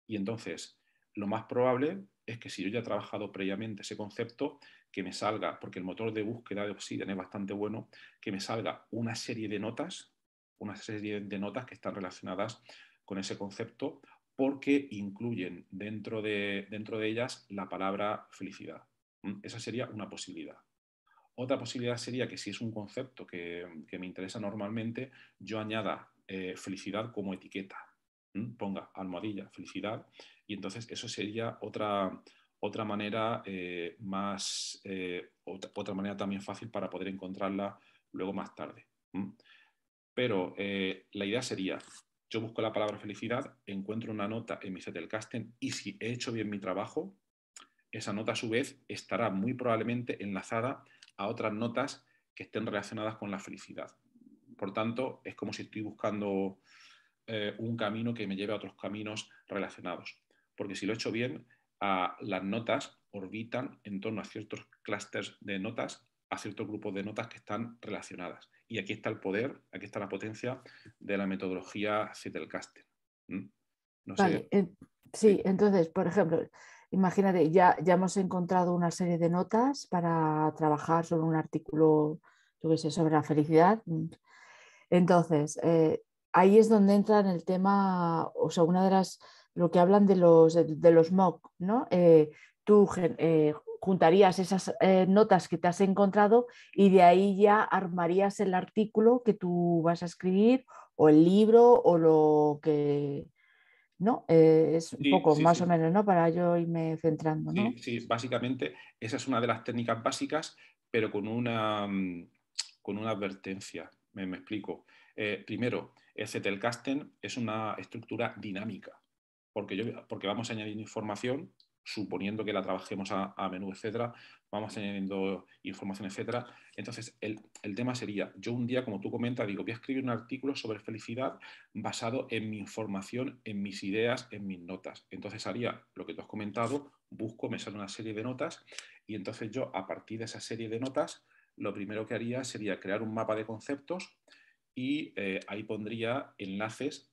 Y entonces, lo más probable es que si yo ya he trabajado previamente ese concepto, que me salga, porque el motor de búsqueda de Obsidian es bastante bueno, que me salga una serie de notas, una serie de notas que están relacionadas con ese concepto, porque incluyen dentro de, dentro de ellas la palabra felicidad. ¿Mm? Esa sería una posibilidad. Otra posibilidad sería que si es un concepto que, me interesa normalmente, yo añada eh, felicidad como etiqueta. Ponga almohadilla, felicidad, y entonces eso sería otra, otra manera eh, más, eh, otra, manera también fácil para poder encontrarla luego más tarde. Pero la idea sería, yo busco la palabra felicidad, encuentro una nota en mi Zettelkasten y si he hecho bien mi trabajo, esa nota a su vez estará muy probablemente enlazada a otras notas que estén relacionadas con la felicidad. Por tanto, es como si estoy buscando eh, un camino que me lleve a otros caminos relacionados. porque si lo he hecho bien, las notas orbitan en torno a ciertos clústeres de notas, a ciertos grupos de notas que están relacionadas. Y aquí está el poder, aquí está la potencia de la metodología Zettelkasten. vale, sí, entonces, por ejemplo, imagínate, ya, ya hemos encontrado una serie de notas para trabajar sobre un artículo, yo qué sé, sobre la felicidad. Entonces, eh, ahí es donde entra en el tema, o sea, una de las, lo que hablan de los, de, los MOOC, ¿no? Eh, tú eh, juntarías esas notas que te has encontrado y de ahí ya armarías el artículo que tú vas a escribir o el libro o lo que, ¿no? Eh, es un poco más o menos, ¿no? Para yo irme centrando, ¿no? Sí, básicamente esa es una de las técnicas básicas, pero con una, mm, con una advertencia. Me, explico. Eh, primero, el es una estructura dinámica, porque, vamos añadiendo información suponiendo que la trabajemos a, a menú, etcétera, vamos añadiendo información, etcétera. Entonces, el, tema sería, yo un día, como tú comentas, digo, voy a escribir un artículo sobre felicidad basado en mi información, en mis ideas, en mis notas. Entonces haría lo que tú has comentado, busco, me sale una serie de notas y entonces yo, a partir de esa serie de notas, lo primero que haría sería crear un mapa de conceptos y eh, ahí pondría enlaces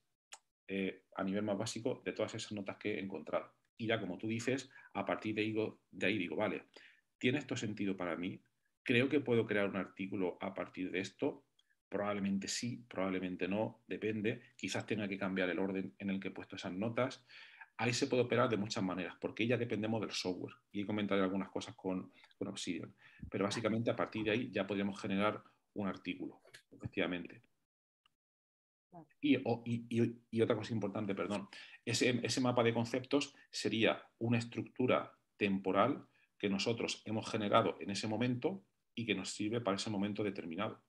eh, a nivel más básico de todas esas notas que he encontrado. Y ya como tú dices, a partir de ahí, de ahí digo, vale, ¿tiene esto sentido para mí? ¿Creo que puedo crear un artículo a partir de esto? Probablemente sí, probablemente no, depende. Quizás tenga que cambiar el orden en el que he puesto esas notas. Ahí se puede operar de muchas maneras, porque ya dependemos del software. Y he comentado algunas cosas con, con Obsidian. Pero básicamente a partir de ahí ya podríamos generar un artículo, efectivamente. Y, y, otra cosa importante, perdón, ese, ese, mapa de conceptos sería una estructura temporal que nosotros hemos generado en ese momento y que nos sirve para ese momento determinado.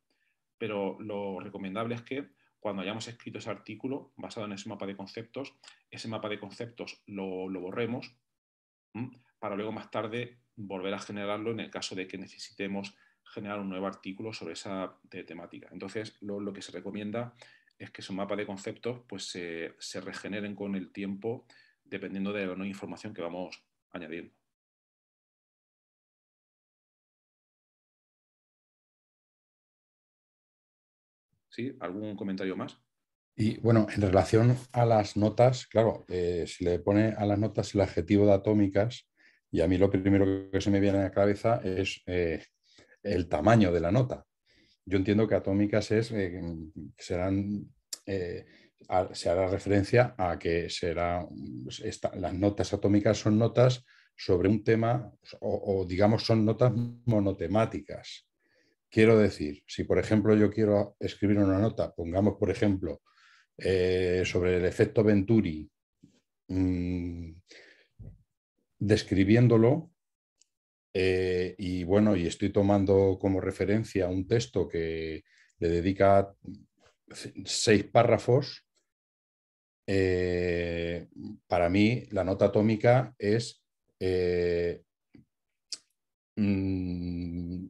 Pero lo recomendable es que cuando hayamos escrito ese artículo basado en ese mapa de conceptos, ese mapa de conceptos lo, lo borremos para luego más tarde volver a generarlo en el caso de que necesitemos generar un nuevo artículo sobre esa temática. Entonces, lo, que se recomienda es que esos mapas de conceptos pues, se, se regeneren con el tiempo dependiendo de la nueva información que vamos añadiendo. ¿Algún comentario más? Y bueno, en relación a las notas, claro, eh, si le pone a las notas el adjetivo de atómicas, y a mí lo primero que se me viene a la cabeza es eh, el tamaño de la nota. Yo entiendo que atómicas es, eh, serán, se hará referencia a que será, las notas atómicas son notas sobre un tema o, o digamos son notas monotemáticas. Quiero decir, si por ejemplo yo quiero escribir una nota, pongamos por ejemplo eh, sobre el efecto Venturi, mm, describiéndolo, eh, y bueno, y estoy tomando como referencia un texto que le dedica seis párrafos, eh, para mí la nota atómica es mm,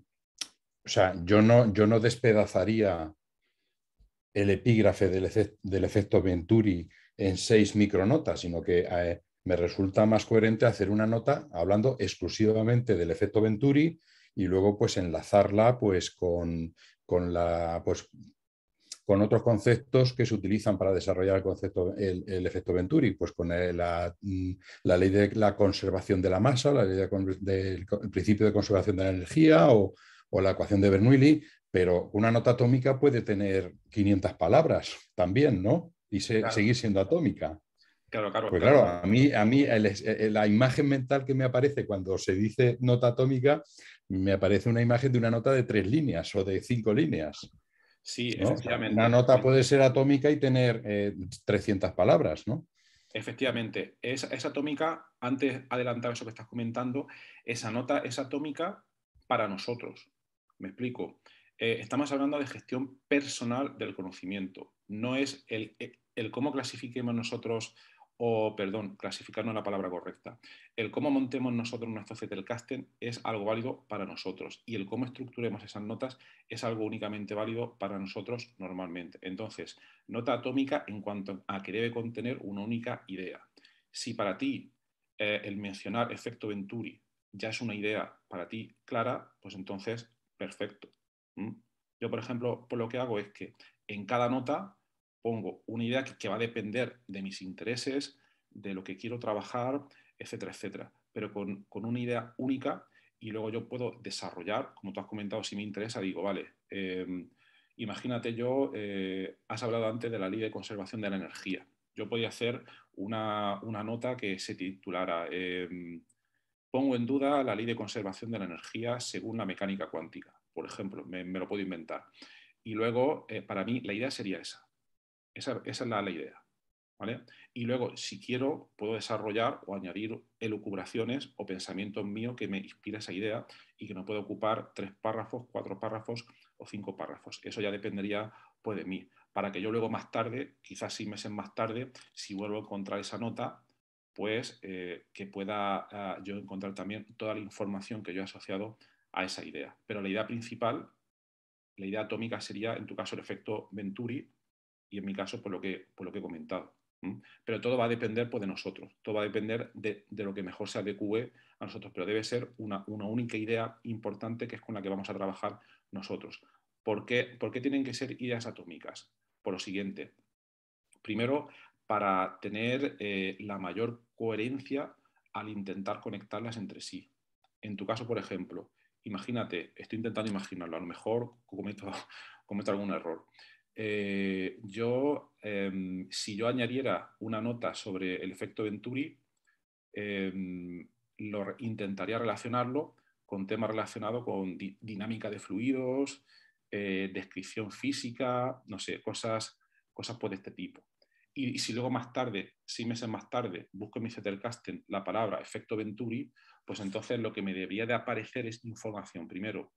o sea, yo no, yo no despedazaría el epígrafe del, efecto Venturi en seis micronotas, sino que eh, me resulta más coherente hacer una nota hablando exclusivamente del efecto Venturi y luego pues enlazarla pues con, la, pues, con otros conceptos que se utilizan para desarrollar el, concepto, el, efecto Venturi, pues con la, mm, la, ley de la conservación de la masa, la ley del principio de conservación de la energía o, o la ecuación de Bernoulli, pero una nota atómica puede tener 500 palabras también, ¿no? Y seguir siendo atómica. Claro, claro. Pues claro, a mí, a mí la imagen mental que me aparece cuando se dice nota atómica, me aparece una imagen de una nota de tres líneas o de cinco líneas. Sí, efectivamente. Una nota puede ser atómica y tener 300 eh, palabras, ¿no? Efectivamente, esa, esa atómica, antes adelantado eso que estás comentando, esa nota es atómica para nosotros. Me explico. Eh, estamos hablando de gestión personal del conocimiento. No es el, el cómo clasifiquemos nosotros, o perdón, clasificar no es la palabra correcta. El cómo montemos nosotros nuestro Zettelkasten es algo válido para nosotros. Y el cómo estructuremos esas notas es algo únicamente válido para nosotros normalmente. Entonces, nota atómica en cuanto a que debe contener una única idea. Si para ti eh, el mencionar efecto Venturi ya es una idea para ti clara, pues entonces, perfecto. Yo, por ejemplo, por lo que hago es que en cada nota pongo una idea que, va a depender de mis intereses, de lo que quiero trabajar, etcétera, etcétera, pero con, una idea única y luego yo puedo desarrollar, como tú has comentado, si me interesa, digo, vale, em, imagínate yo, eh, has hablado antes de la ley de conservación de la energía. Yo podía hacer una, nota que se titulara em, Pongo en duda la ley de conservación de la energía según la mecánica cuántica, por ejemplo, me, lo puedo inventar. Y luego, eh, para mí, la idea sería esa. Esa, es la, idea. ¿vale? Y luego, si quiero, puedo desarrollar o añadir elucubraciones o pensamientos míos que me inspire esa idea y que no puedo ocupar tres párrafos, cuatro párrafos o cinco párrafos. Eso ya dependería pues, de mí. Para que yo luego más tarde, quizás seis meses más tarde, si vuelvo a encontrar esa nota, pues eh, que pueda ah, yo encontrar también toda la información que yo he asociado a esa idea. Pero la idea principal, la idea atómica sería, en tu caso, el efecto Venturi y en mi caso, por lo que, por lo que he comentado. Pero todo va a depender pues, de nosotros, todo va a depender de, lo que mejor se adecue a nosotros, pero debe ser una, única idea importante que es con la que vamos a trabajar nosotros. ¿Por qué, ¿Por qué tienen que ser ideas atómicas? Por lo siguiente. Primero, para tener eh, la mayor coherencia al intentar conectarlas entre sí. En tu caso, por ejemplo, imagínate, estoy intentando imaginarlo, a lo mejor cometo, <laughs> algún error. Eh, yo, em, si yo añadiera una nota sobre el efecto Venturi, em, lo, intentaría relacionarlo con temas relacionados con dinámica de fluidos, eh, descripción física, no sé, cosas, cosas por este tipo. Y, si luego más tarde, seis meses más tarde, busco en mi Zettelkasten la palabra efecto Venturi, pues entonces lo que me debería de aparecer es información. Primero,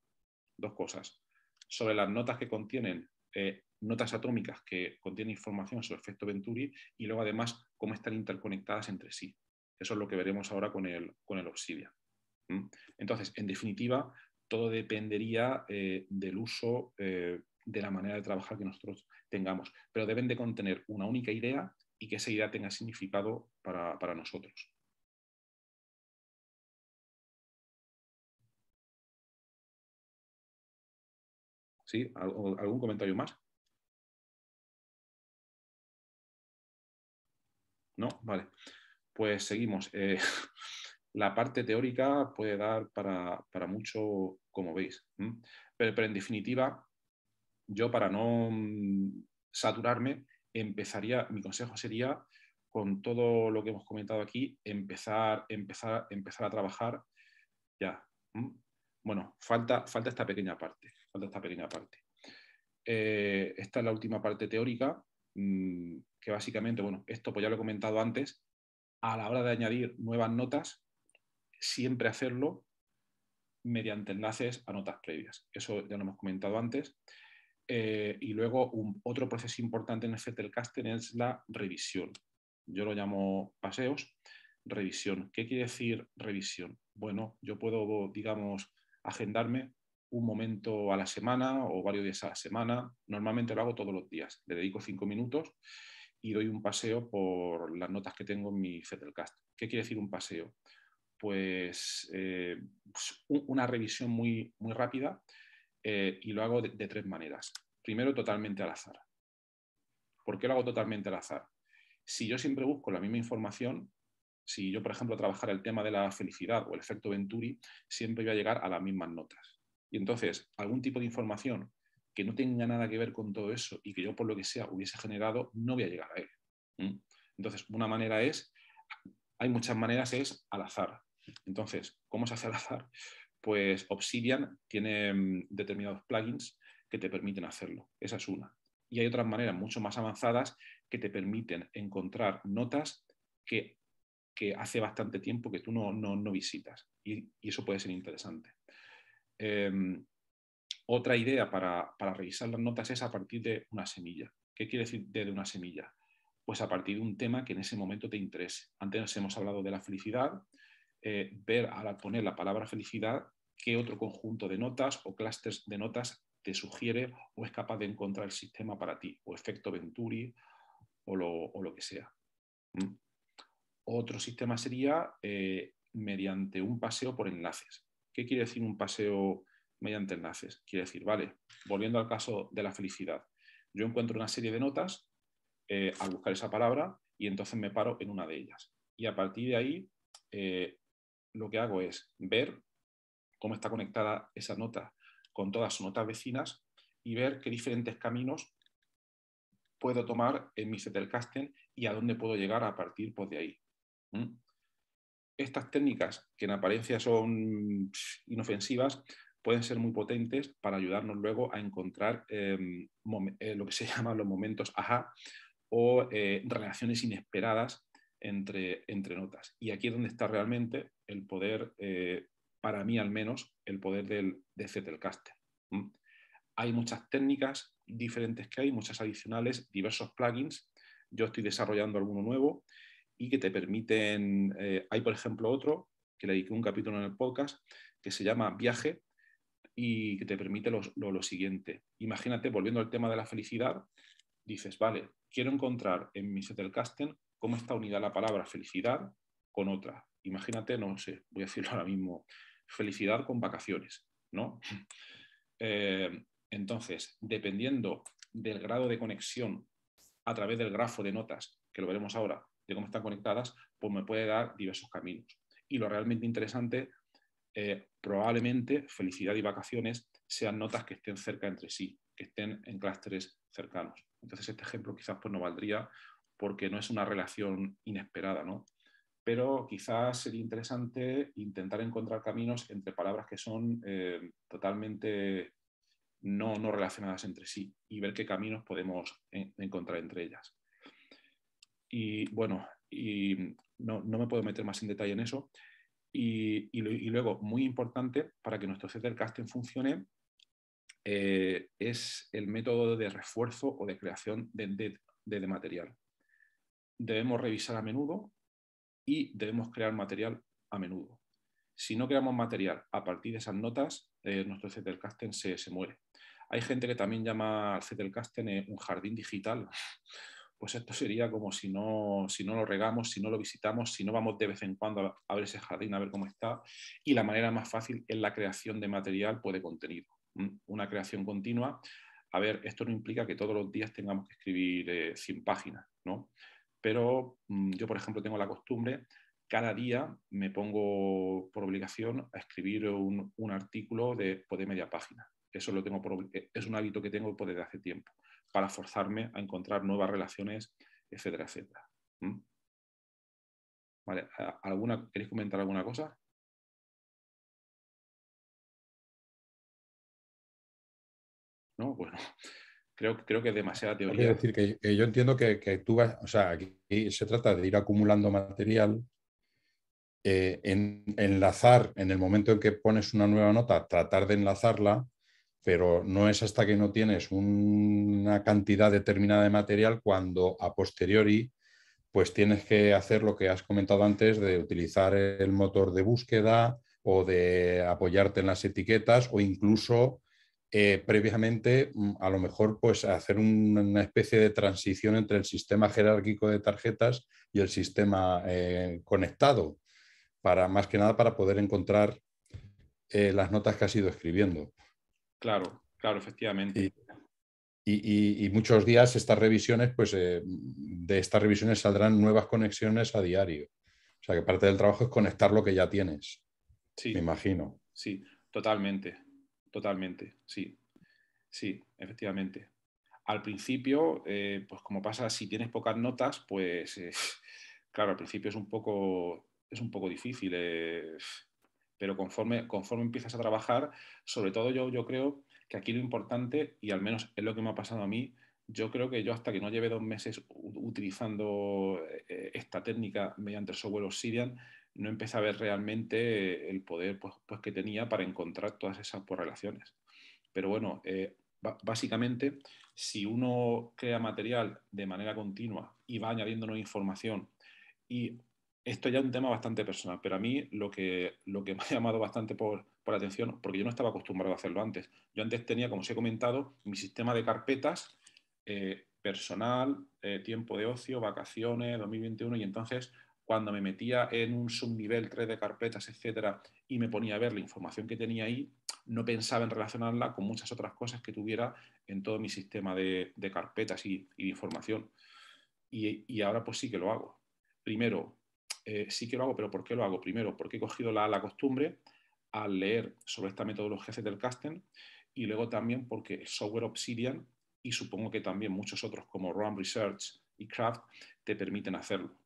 dos cosas. Sobre las notas que contienen, eh, notas atómicas que contienen información sobre efecto Venturi y luego además cómo están interconectadas entre sí. Eso es lo que veremos ahora con el, con el Obsidian. Entonces, en definitiva, todo dependería eh, del uso eh, de la manera de trabajar que nosotros tengamos, pero deben de contener una única idea y que esa idea tenga significado para, nosotros. ¿Sí? ¿Algún comentario más? ¿No? Vale. Pues seguimos. Eh, <laughs> la parte teórica puede dar para, mucho, como veis. pero, en definitiva, yo para no mm, saturarme, empezaría, mi consejo sería, con todo lo que hemos comentado aquí, empezar, empezar, empezar a trabajar ya. Bueno, falta, falta esta pequeña parte. Falta esta pequeña parte. Eh, esta es la última parte teórica, mm, que básicamente, bueno, esto pues ya lo he comentado antes, a la hora de añadir nuevas notas, siempre hacerlo mediante enlaces a notas previas. Eso ya lo hemos comentado antes. Eh, y luego otro proceso importante en el Zettelkasten es la revisión. Yo lo llamo paseos, revisión. ¿Qué quiere decir revisión? Bueno, yo puedo, digamos, agendarme un momento a la semana o varios días a la semana. Normalmente lo hago todos los días. Le dedico cinco minutos y doy un paseo por las notas que tengo en mi Zettelkast. ¿Qué quiere decir un paseo? Pues, eh, pues una revisión muy, muy rápida eh, y lo hago de, tres maneras. Primero, totalmente al azar. ¿Por qué lo hago totalmente al azar? Si yo siempre busco la misma información, si yo, por ejemplo, trabajara el tema de la felicidad o el efecto Venturi, siempre voy a llegar a las mismas notas. Y entonces, algún tipo de información que no tenga nada que ver con todo eso y que yo, por lo que sea, hubiese generado, no voy a llegar a él. Entonces, una manera es, hay muchas maneras, es al azar. Entonces, ¿cómo se hace al azar? Pues Obsidian tiene mm, determinados plugins que te permiten hacerlo. Esa es una. Y hay otras maneras mucho más avanzadas que te permiten encontrar notas que, hace bastante tiempo que tú no, visitas. Y, eso puede ser interesante. Em, otra idea para, revisar las notas es a partir de una semilla. ¿Qué quiere decir de una semilla? Pues a partir de un tema que en ese momento te interese. Antes hemos hablado de la felicidad, eh, ver al poner la palabra felicidad qué otro conjunto de notas o clústeres de notas te sugiere o es capaz de encontrar el sistema para ti, o efecto Venturi o lo, que sea. Otro sistema sería eh, mediante un paseo por enlaces. ¿Qué quiere decir un paseo mediante enlaces? Quiere decir, vale, volviendo al caso de la felicidad, yo encuentro una serie de notas eh, al buscar esa palabra y entonces me paro en una de ellas. Y a partir de ahí, lo que hago es ver cómo está conectada esa nota con todas sus notas vecinas y ver qué diferentes caminos puedo tomar en mi Zettelkasten y a dónde puedo llegar a partir pues, de ahí. Estas técnicas, que en apariencia son inofensivas, pueden ser muy potentes para ayudarnos luego a encontrar em, eh, lo que se <laughs> llaman los momentos ajá o eh, relaciones inesperadas entre, entre, notas. Y aquí es donde está realmente el poder, eh, para mí al menos, el poder del, de Zettelkasten. Hay muchas técnicas diferentes que hay, muchas adicionales, diversos plugins. Yo estoy desarrollando alguno nuevo y que te permiten, eh, hay por ejemplo otro, que le dediqué un capítulo en el podcast, que se llama Viaje y que te permite lo, lo, siguiente. Imagínate, volviendo al tema de la felicidad, dices, vale, quiero encontrar en mi Zettelkasten cómo está unida la palabra felicidad con otra. Imagínate, no sé, voy a decirlo ahora mismo, felicidad con vacaciones, ¿no? <laughs> Eh, entonces, dependiendo del grado de conexión a través del grafo de notas, que lo veremos ahora, de cómo están conectadas, pues me puede dar diversos caminos. Y lo realmente interesante, eh, probablemente felicidad y vacaciones sean notas que estén cerca entre sí, que estén en clústeres cercanos. Entonces, este ejemplo quizás pues, no valdría porque no es una relación inesperada, ¿no? Pero quizás sería interesante intentar encontrar caminos entre palabras que son eh, totalmente no, no relacionadas entre sí y ver qué caminos podemos encontrar entre ellas. Y bueno, y no, me puedo meter más en detalle en eso. Y, luego, muy importante, para que nuestro Zettelkasten funcione, eh, es el método de refuerzo o de creación de, de, material. Debemos revisar a menudo y debemos crear material a menudo. Si no creamos material a partir de esas notas, eh, nuestro Zettelkasten se, se muere. Hay gente que también llama al Zettelkasten eh, un jardín digital. <laughs> Pues esto sería como si no, si no lo regamos, si no lo visitamos, si no vamos de vez en cuando a, ver ese jardín, a ver cómo está. Y la manera más fácil es la creación de material pues, de contenido. Una creación continua. A ver, esto no implica que todos los días tengamos que escribir 100 eh, páginas, ¿no? Pero mm, yo, por ejemplo, tengo la costumbre cada día me pongo por obligación a escribir un, artículo de, pues, de, media página. Eso lo tengo eh, es un hábito que tengo desde hace tiempo, para forzarme a encontrar nuevas relaciones, etcétera, etcétera. ¿Alguna, ¿Queréis comentar alguna cosa? No, bueno, creo, creo que es demasiada teoría. Es decir, que, yo entiendo que, tú vas, o sea, aquí se trata de ir acumulando material, eh, en, enlazar en el momento en que pones una nueva nota, tratar de enlazarla pero no es hasta que no tienes una cantidad determinada de material cuando a posteriori pues tienes que hacer lo que has comentado antes de utilizar el motor de búsqueda o de apoyarte en las etiquetas o incluso eh, previamente mm, a lo mejor pues hacer una especie de transición entre el sistema jerárquico de tarjetas y el sistema eh, conectado para más que nada para poder encontrar eh, las notas que has ido escribiendo. Claro, claro, efectivamente. Y, muchos días estas revisiones, pues de estas revisiones saldrán nuevas conexiones a diario. O sea que parte del trabajo es conectar lo que ya tienes. Sí. Me imagino. Sí, totalmente. Totalmente. Sí. Sí, efectivamente. Al principio, eh, pues como pasa, si tienes pocas notas, pues eh, <laughs> claro, al principio es un poco, es un poco difícil pero conforme, conforme empiezas a trabajar, sobre todo yo, yo creo que aquí lo importante, y al menos es lo que me ha pasado a mí, yo creo que yo hasta que no lleve dos meses utilizando eh, esta técnica mediante el software Obsidian, no empecé a ver realmente el poder pues, pues que tenía para encontrar todas esas pues, relaciones. Pero bueno, eh, básicamente, si uno crea material de manera continua y va añadiendo información y esto ya es un tema bastante personal, pero a mí lo que, lo que <laughs> me ha llamado bastante por, por, atención, porque yo no estaba acostumbrado a hacerlo antes. Yo antes tenía, como os he comentado, mi sistema de carpetas eh, personal, eh, tiempo de ocio, vacaciones, 2021, y entonces cuando me metía en un subnivel 3 de carpetas, etcétera, y me ponía a ver la información que tenía ahí, no pensaba en relacionarla con muchas otras cosas que tuviera en todo mi sistema de, carpetas y, de información. Y, ahora pues sí que lo hago. Primero, eh, sí que lo hago, pero ¿por qué lo hago? Primero, porque he cogido la, la costumbre al leer sobre esta metodología casting y luego también porque el software Obsidian y supongo que también muchos otros como RAM Research y Craft te permiten hacerlo,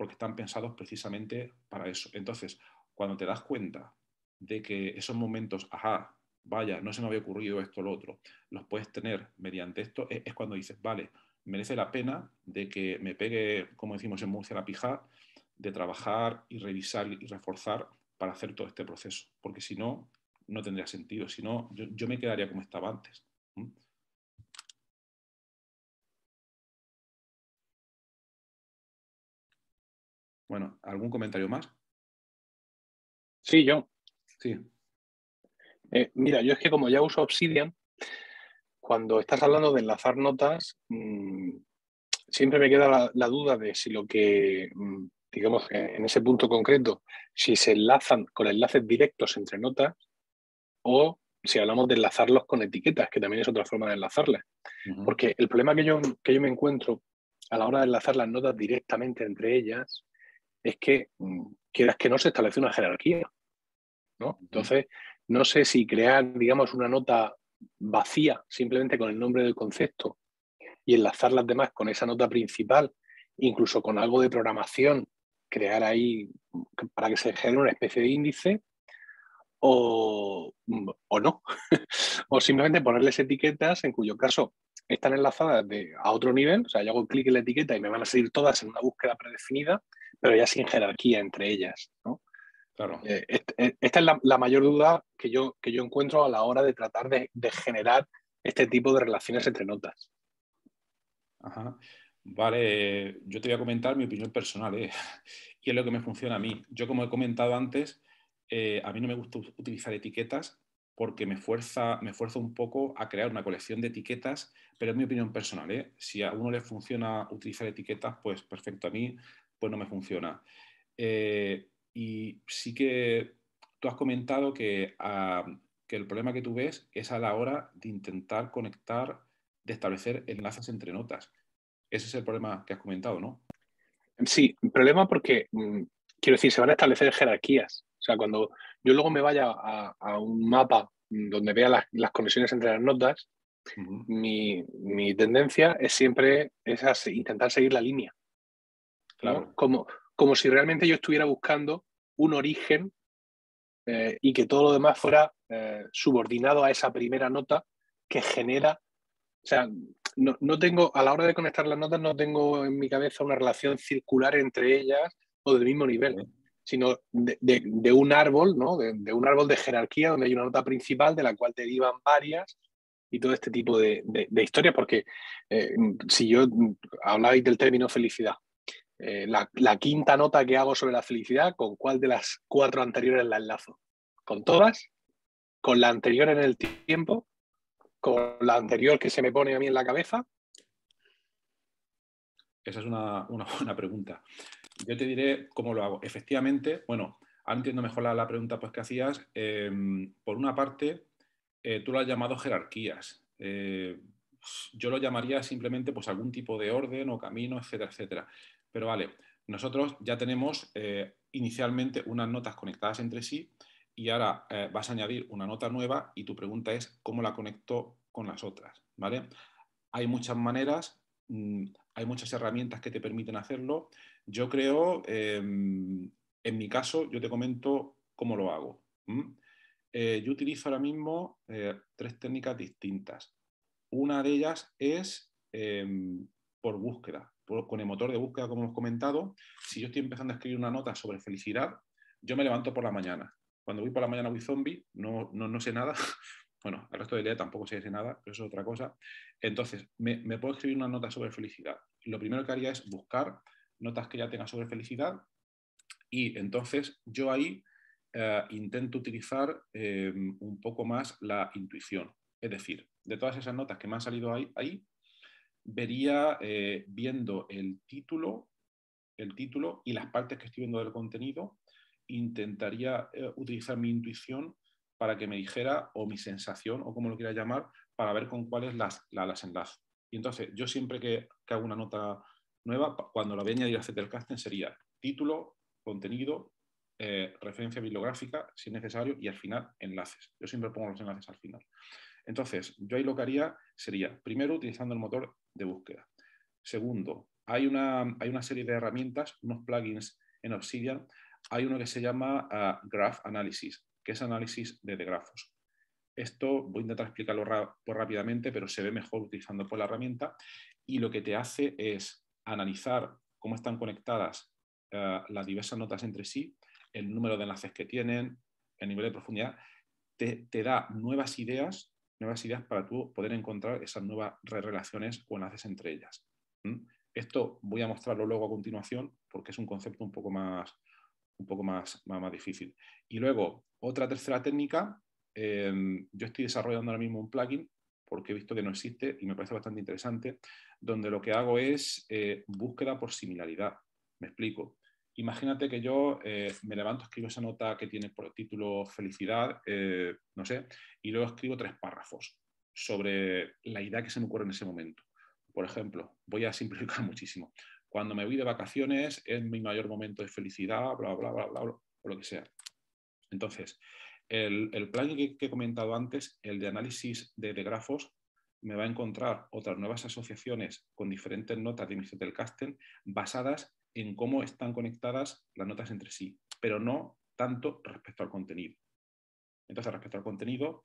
porque están pensados precisamente para eso. Entonces, cuando te das cuenta de que esos momentos, ajá, vaya, no se me había ocurrido esto o lo otro, los puedes tener mediante esto, es, cuando dices, vale, merece la pena de que me pegue, como decimos en Murcia, la pija, de trabajar y revisar y reforzar para hacer todo este proceso, porque si no, no tendría sentido, si no, yo, me quedaría como estaba antes. Bueno, ¿algún comentario más? Sí, yo. Sí. Eh, mira, yo es que como ya uso Obsidian, cuando estás hablando de enlazar notas, mm, siempre me queda la, duda de si lo que, mm, digamos, en ese punto concreto, si se enlazan con enlaces directos entre notas o si hablamos de enlazarlos con etiquetas, que también es otra forma de enlazarlas. Porque el problema que yo, que yo me encuentro a la hora de enlazar las notas directamente entre ellas es que, mm, quieras que no, se establece una jerarquía. ¿no? Entonces, no sé si crear, digamos, una nota vacía simplemente con el nombre del concepto y enlazar las demás con esa nota principal, incluso con algo de programación, crear ahí para que se genere una especie de índice, o, o no. <laughs> o simplemente ponerles etiquetas en cuyo caso están enlazadas de, a otro nivel, o sea, yo hago clic en la etiqueta y me van a salir todas en una búsqueda predefinida, pero ya sin jerarquía entre ellas. ¿no? Claro. Eh, esta es la, mayor duda que yo, que yo encuentro a la hora de tratar de, generar este tipo de relaciones entre notas. Ajá. Vale, yo te voy a comentar mi opinión personal ¿eh? <laughs> y es lo que me funciona a mí. Yo, como he comentado antes, eh, a mí no me gusta utilizar etiquetas porque me fuerza, me fuerza un poco a crear una colección de etiquetas, pero es mi opinión personal. ¿eh? Si a uno le funciona utilizar etiquetas, pues perfecto, a mí pues no me funciona. Eh, y sí que tú has comentado que, ah, que, el problema que tú ves es a la hora de intentar conectar, de establecer enlaces entre notas. Ese es el problema que has comentado, ¿no? Sí, problema porque, mm, quiero decir, se van a establecer jerarquías. O sea, cuando yo luego me vaya a, un mapa donde vea las, conexiones entre las notas, mi, tendencia es siempre intentar seguir la línea. Claro. Como, como si realmente yo estuviera buscando un origen eh, y que todo lo demás fuera eh, subordinado a esa primera nota que genera. O sea, no, tengo, a la hora de conectar las notas, no tengo en mi cabeza una relación circular entre ellas o del mismo nivel sino de, un árbol, ¿no? De, un árbol de jerarquía donde hay una nota principal de la cual derivan varias y todo este tipo de, historias, porque eh, si yo hablabais del término felicidad, eh, la, quinta nota que hago sobre la felicidad, ¿con cuál de las cuatro anteriores la enlazo? ¿Con todas? ¿Con la anterior en el tiempo? ¿Con la anterior que se me pone a mí en la cabeza? Esa es una, una buena pregunta. Yo te diré cómo lo hago. Efectivamente, bueno, entiendo mejor la, pregunta pues, que hacías. Em, por una parte, eh, tú lo has llamado jerarquías. Eh, yo lo llamaría simplemente pues, algún tipo de orden o camino, etcétera, etcétera. Pero vale, nosotros ya tenemos eh, inicialmente unas notas conectadas entre sí y ahora vas a añadir una nota nueva y tu pregunta es cómo la conecto con las otras. ¿vale? Hay muchas maneras, mm, hay muchas herramientas que te permiten hacerlo. Yo creo, em, en mi caso, yo te comento cómo lo hago. Eh, yo utilizo ahora mismo eh, tres técnicas distintas. Una de ellas es em, por búsqueda, con el motor de búsqueda, como hemos comentado. Si yo estoy empezando a escribir una nota sobre felicidad, yo me levanto por la mañana. Cuando voy por la mañana voy zombie, no, no, sé nada. <laughs> Bueno, el resto del día tampoco sé nada, pero eso es otra cosa. Entonces, me, puedo escribir una nota sobre felicidad. Lo primero que haría es buscar notas que ya tenga sobre felicidad y entonces yo ahí eh, intento utilizar eh, un poco más la intuición. Es decir, de todas esas notas que me han salido ahí vería, eh, viendo el título, el título y las partes que estoy viendo del contenido, intentaría eh, utilizar mi intuición para que me dijera, o mi sensación, o como lo quiera llamar, para ver con cuáles las, las enlazo. Y entonces, yo siempre que, hago una nota nueva, cuando la voy a añadir a casting sería título, contenido, eh, referencia bibliográfica, si es necesario, y al final enlaces. Yo siempre pongo los enlaces al final. Entonces, yo ahí lo que haría sería, primero, utilizando el motor de búsqueda. Segundo, hay una, hay una serie de herramientas, unos plugins en Obsidian. Hay uno que se llama ah, Graph Analysis, que es análisis de, grafos. Esto voy a intentar explicarlo rápidamente, pero se ve mejor utilizando por la herramienta. Y lo que te hace es analizar cómo están conectadas ah, las diversas notas entre sí, el número de enlaces que tienen, el nivel de profundidad. Te da nuevas ideas nuevas ideas para tú poder encontrar esas nuevas relaciones o enlaces entre ellas. Esto voy a mostrarlo luego a continuación porque es un concepto un poco más, un poco más, más, difícil. Y luego, otra tercera técnica, em, yo estoy desarrollando ahora mismo un plugin porque he visto que no existe y me parece bastante interesante, donde lo que hago es eh, búsqueda por similaridad. Me explico. Imagínate que yo eh, me levanto, escribo esa nota que tiene por título felicidad, eh, no sé, y luego escribo tres párrafos sobre la idea que se me ocurre en ese momento. Por ejemplo, voy a simplificar <laughs> muchísimo. Cuando me voy de vacaciones es mi mayor momento de felicidad, bla, bla, bla, bla, bla o lo que sea. Entonces, el, plan que, he comentado antes, el de análisis de, grafos, me va a encontrar otras nuevas asociaciones con diferentes notas de mi casting basadas en cómo están conectadas las notas entre sí, pero no tanto respecto al contenido. Entonces, respecto al contenido,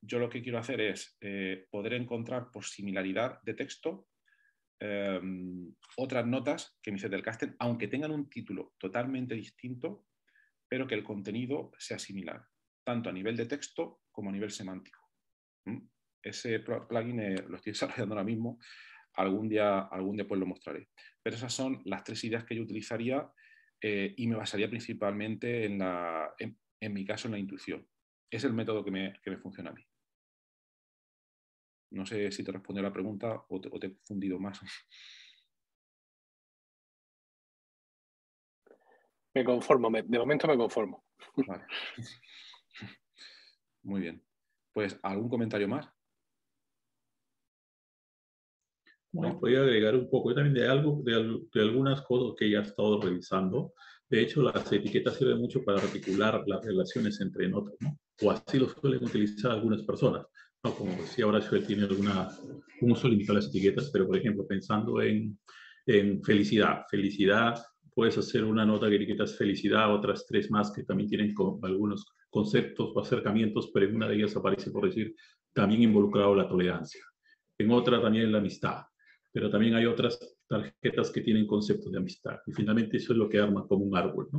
yo lo que quiero hacer es eh, poder encontrar por similaridad de texto em, otras notas que me hice del casting, aunque tengan un título totalmente distinto, pero que el contenido sea similar, tanto a nivel de texto como a nivel semántico. ¿Mm? Ese plugin eh, lo estoy <laughs> desarrollando ahora mismo algún día, algún día pues lo mostraré. Pero esas son las tres ideas que yo utilizaría eh, y me basaría principalmente en, la, en, mi caso en la intuición. Es el método que me, funciona a mí. No sé si te respondió la pregunta o te, he fundido más. Me conformo, de momento me conformo. <laughs> Muy bien. Pues, ¿algún comentario más? Bueno, podría agregar un poco también de algo, de, algunas cosas que ya he estado revisando. De hecho, las etiquetas sirven mucho para articular las relaciones entre notas, ¿no? O así lo suelen utilizar algunas personas. ¿no? Como decía Horacio, él tiene alguna, un uso limitado a las etiquetas, pero por ejemplo, pensando en, en felicidad. Felicidad, puedes hacer una nota que etiquetas felicidad, otras tres más que también tienen algunos conceptos o acercamientos, pero en una de ellas aparece, por decir, también involucrado la tolerancia. En otra también la amistad pero también hay otras tarjetas que tienen conceptos de amistad. Y finalmente eso es lo que arma como un árbol. ¿no?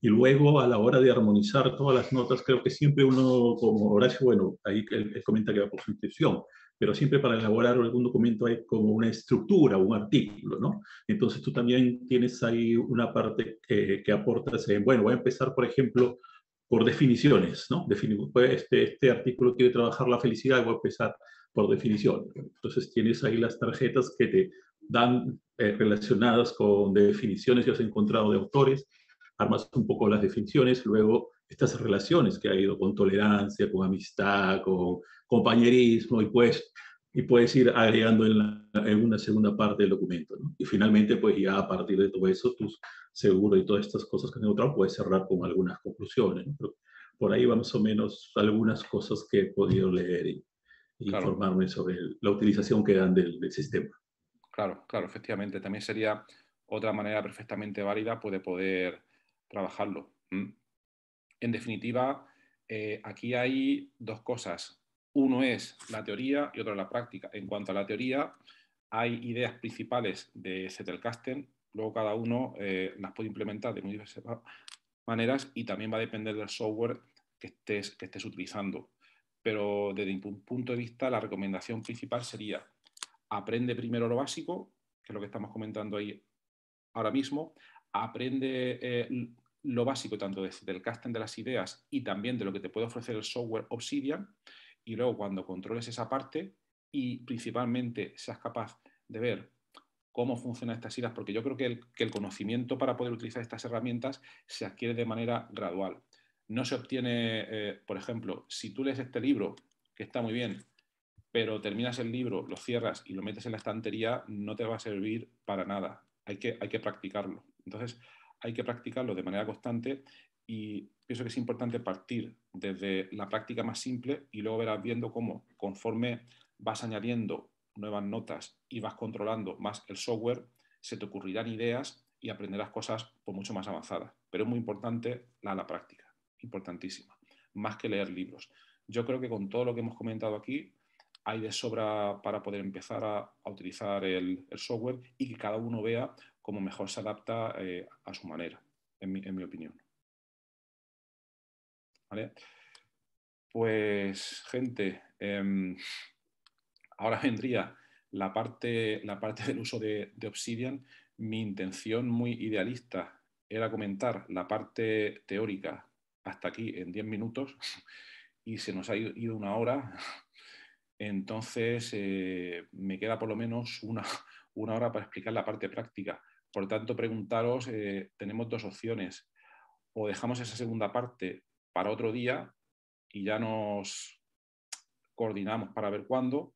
Y luego a la hora de armonizar todas las notas, creo que siempre uno, como Horacio, bueno, ahí él, comenta que va por su intención, pero siempre para elaborar algún documento hay como una estructura, un artículo, ¿no? Entonces tú también tienes ahí una parte que, que aportas en, bueno, voy a empezar, por ejemplo, por definiciones, ¿no? Pues, este, este artículo quiere trabajar la felicidad, voy a empezar por definición. Entonces tienes ahí las tarjetas que te dan eh, relacionadas con definiciones que has encontrado de autores, armas un poco las definiciones, luego estas relaciones que ha ido con tolerancia, con amistad, con compañerismo, y pues y puedes ir agregando en, una segunda parte del documento. Y finalmente, pues ya a partir de todo eso, tus seguros y todas estas cosas que has encontrado, puedes cerrar con algunas conclusiones. por ahí va más o menos algunas cosas que he podido leer y, informarme sobre la utilización que dan del, sistema. Claro, claro, efectivamente. También sería otra manera perfectamente válida de poder trabajarlo. En definitiva, eh, aquí hay dos cosas. Uno es la teoría y otro la práctica. En cuanto a la teoría, hay ideas principales de Zettelkasten, luego cada uno eh, las puede implementar de muy diversas maneras y también va a depender del software que estés, que estés utilizando pero desde mi punto de vista la recomendación principal sería aprende primero lo básico, que es lo que estamos comentando ahí ahora mismo, aprende eh, lo básico tanto desde el casting de las ideas y también de lo que te puede ofrecer el software Obsidian, y luego cuando controles esa parte y principalmente seas capaz de ver cómo funcionan estas IRAs, porque yo creo que el, conocimiento para poder utilizar estas herramientas se adquiere de manera gradual. No se obtiene, eh, por ejemplo, si tú lees este libro, que está muy bien, pero terminas el libro, lo cierras y lo metes en la estantería, no te va a servir para nada. Hay que, practicarlo. Entonces, hay que practicarlo de manera constante y pienso que es importante partir desde la práctica más simple y luego verás viendo cómo conforme vas añadiendo nuevas notas y vas controlando más el software, se te ocurrirán ideas y aprenderás cosas por mucho más avanzadas. Pero es muy importante la práctica, importantísima, más que leer libros. Yo creo que con todo lo que hemos comentado aquí, hay de sobra para poder empezar a, utilizar el, software y que cada uno vea cómo mejor se adapta eh, a su manera, en mi, opinión. Pues, gente, em, ahora vendría la parte, la parte del uso de, Obsidian. Mi intención muy idealista era comentar la parte teórica hasta aquí en 10 minutos y se nos ha ido una hora. Entonces, eh, me queda por lo menos una, una, hora para explicar la parte práctica. Por tanto, preguntaros, eh, tenemos dos opciones. O dejamos esa segunda parte para otro día y ya nos coordinamos para ver cuándo,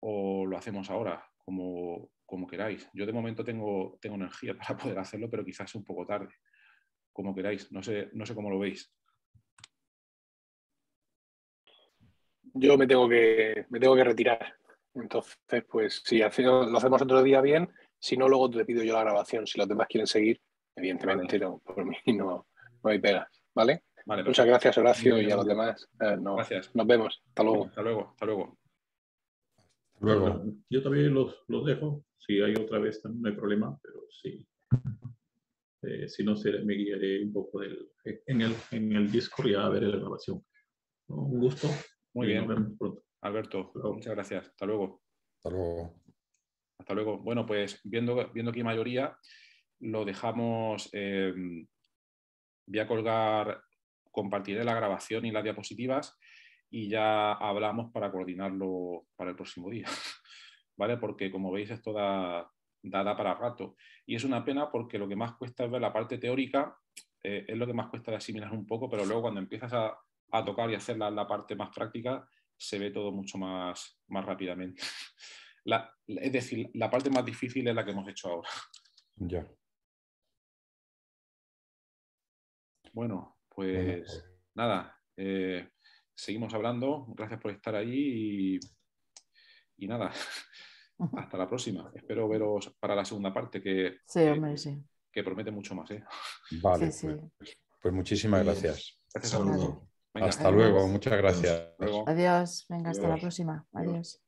o lo hacemos ahora, como, como queráis. Yo de momento tengo, tengo energía <laughs> para poder hacerlo, pero quizás un poco tarde, como queráis. No sé, no sé cómo lo veis. Yo me tengo que, me tengo que retirar. Entonces, pues si lo hacemos otro día bien, si no, luego te pido yo la grabación. Si los demás quieren seguir, evidentemente no, por mí no, no hay pegas. ¿Vale? Muchas gracias, Horacio, y a los demás. Eh, gracias. Nos vemos. Hasta luego. Hasta luego. Hasta luego. Luego. Yo también los, los, dejo. Si hay otra vez, no hay problema, pero sí. Eh, si no, me guiaré un poco del, en, el, en el Discord y a ver la grabación. Un gusto. Muy bien. Alberto, muchas gracias. Hasta luego. Hasta luego. Hasta luego. Bueno, pues viendo, viendo que mayoría, lo dejamos. Eh, voy a colgar, compartiré la grabación y las diapositivas y ya hablamos para coordinarlo para el próximo día. <laughs> ¿Vale? Porque como veis, esto da, da, para rato. Y es una pena porque lo que más cuesta es ver la parte teórica, eh, es lo que más cuesta de asimilar un poco, pero luego cuando empiezas a, a tocar y hacer la, parte más práctica, se ve todo mucho más, más rápidamente. <laughs> es decir, la parte más difícil es la que hemos hecho ahora. Ya. Bueno, pues, pues nada, eh, seguimos hablando. Gracias por estar ahí y, nada, <laughs> hasta la próxima. Espero veros para la segunda parte que, que, promete mucho más. ¿eh? Vale, pues, pues, muchísimas gracias. Gracias a hasta luego, muchas gracias. Adiós, venga, hasta la próxima. Adiós.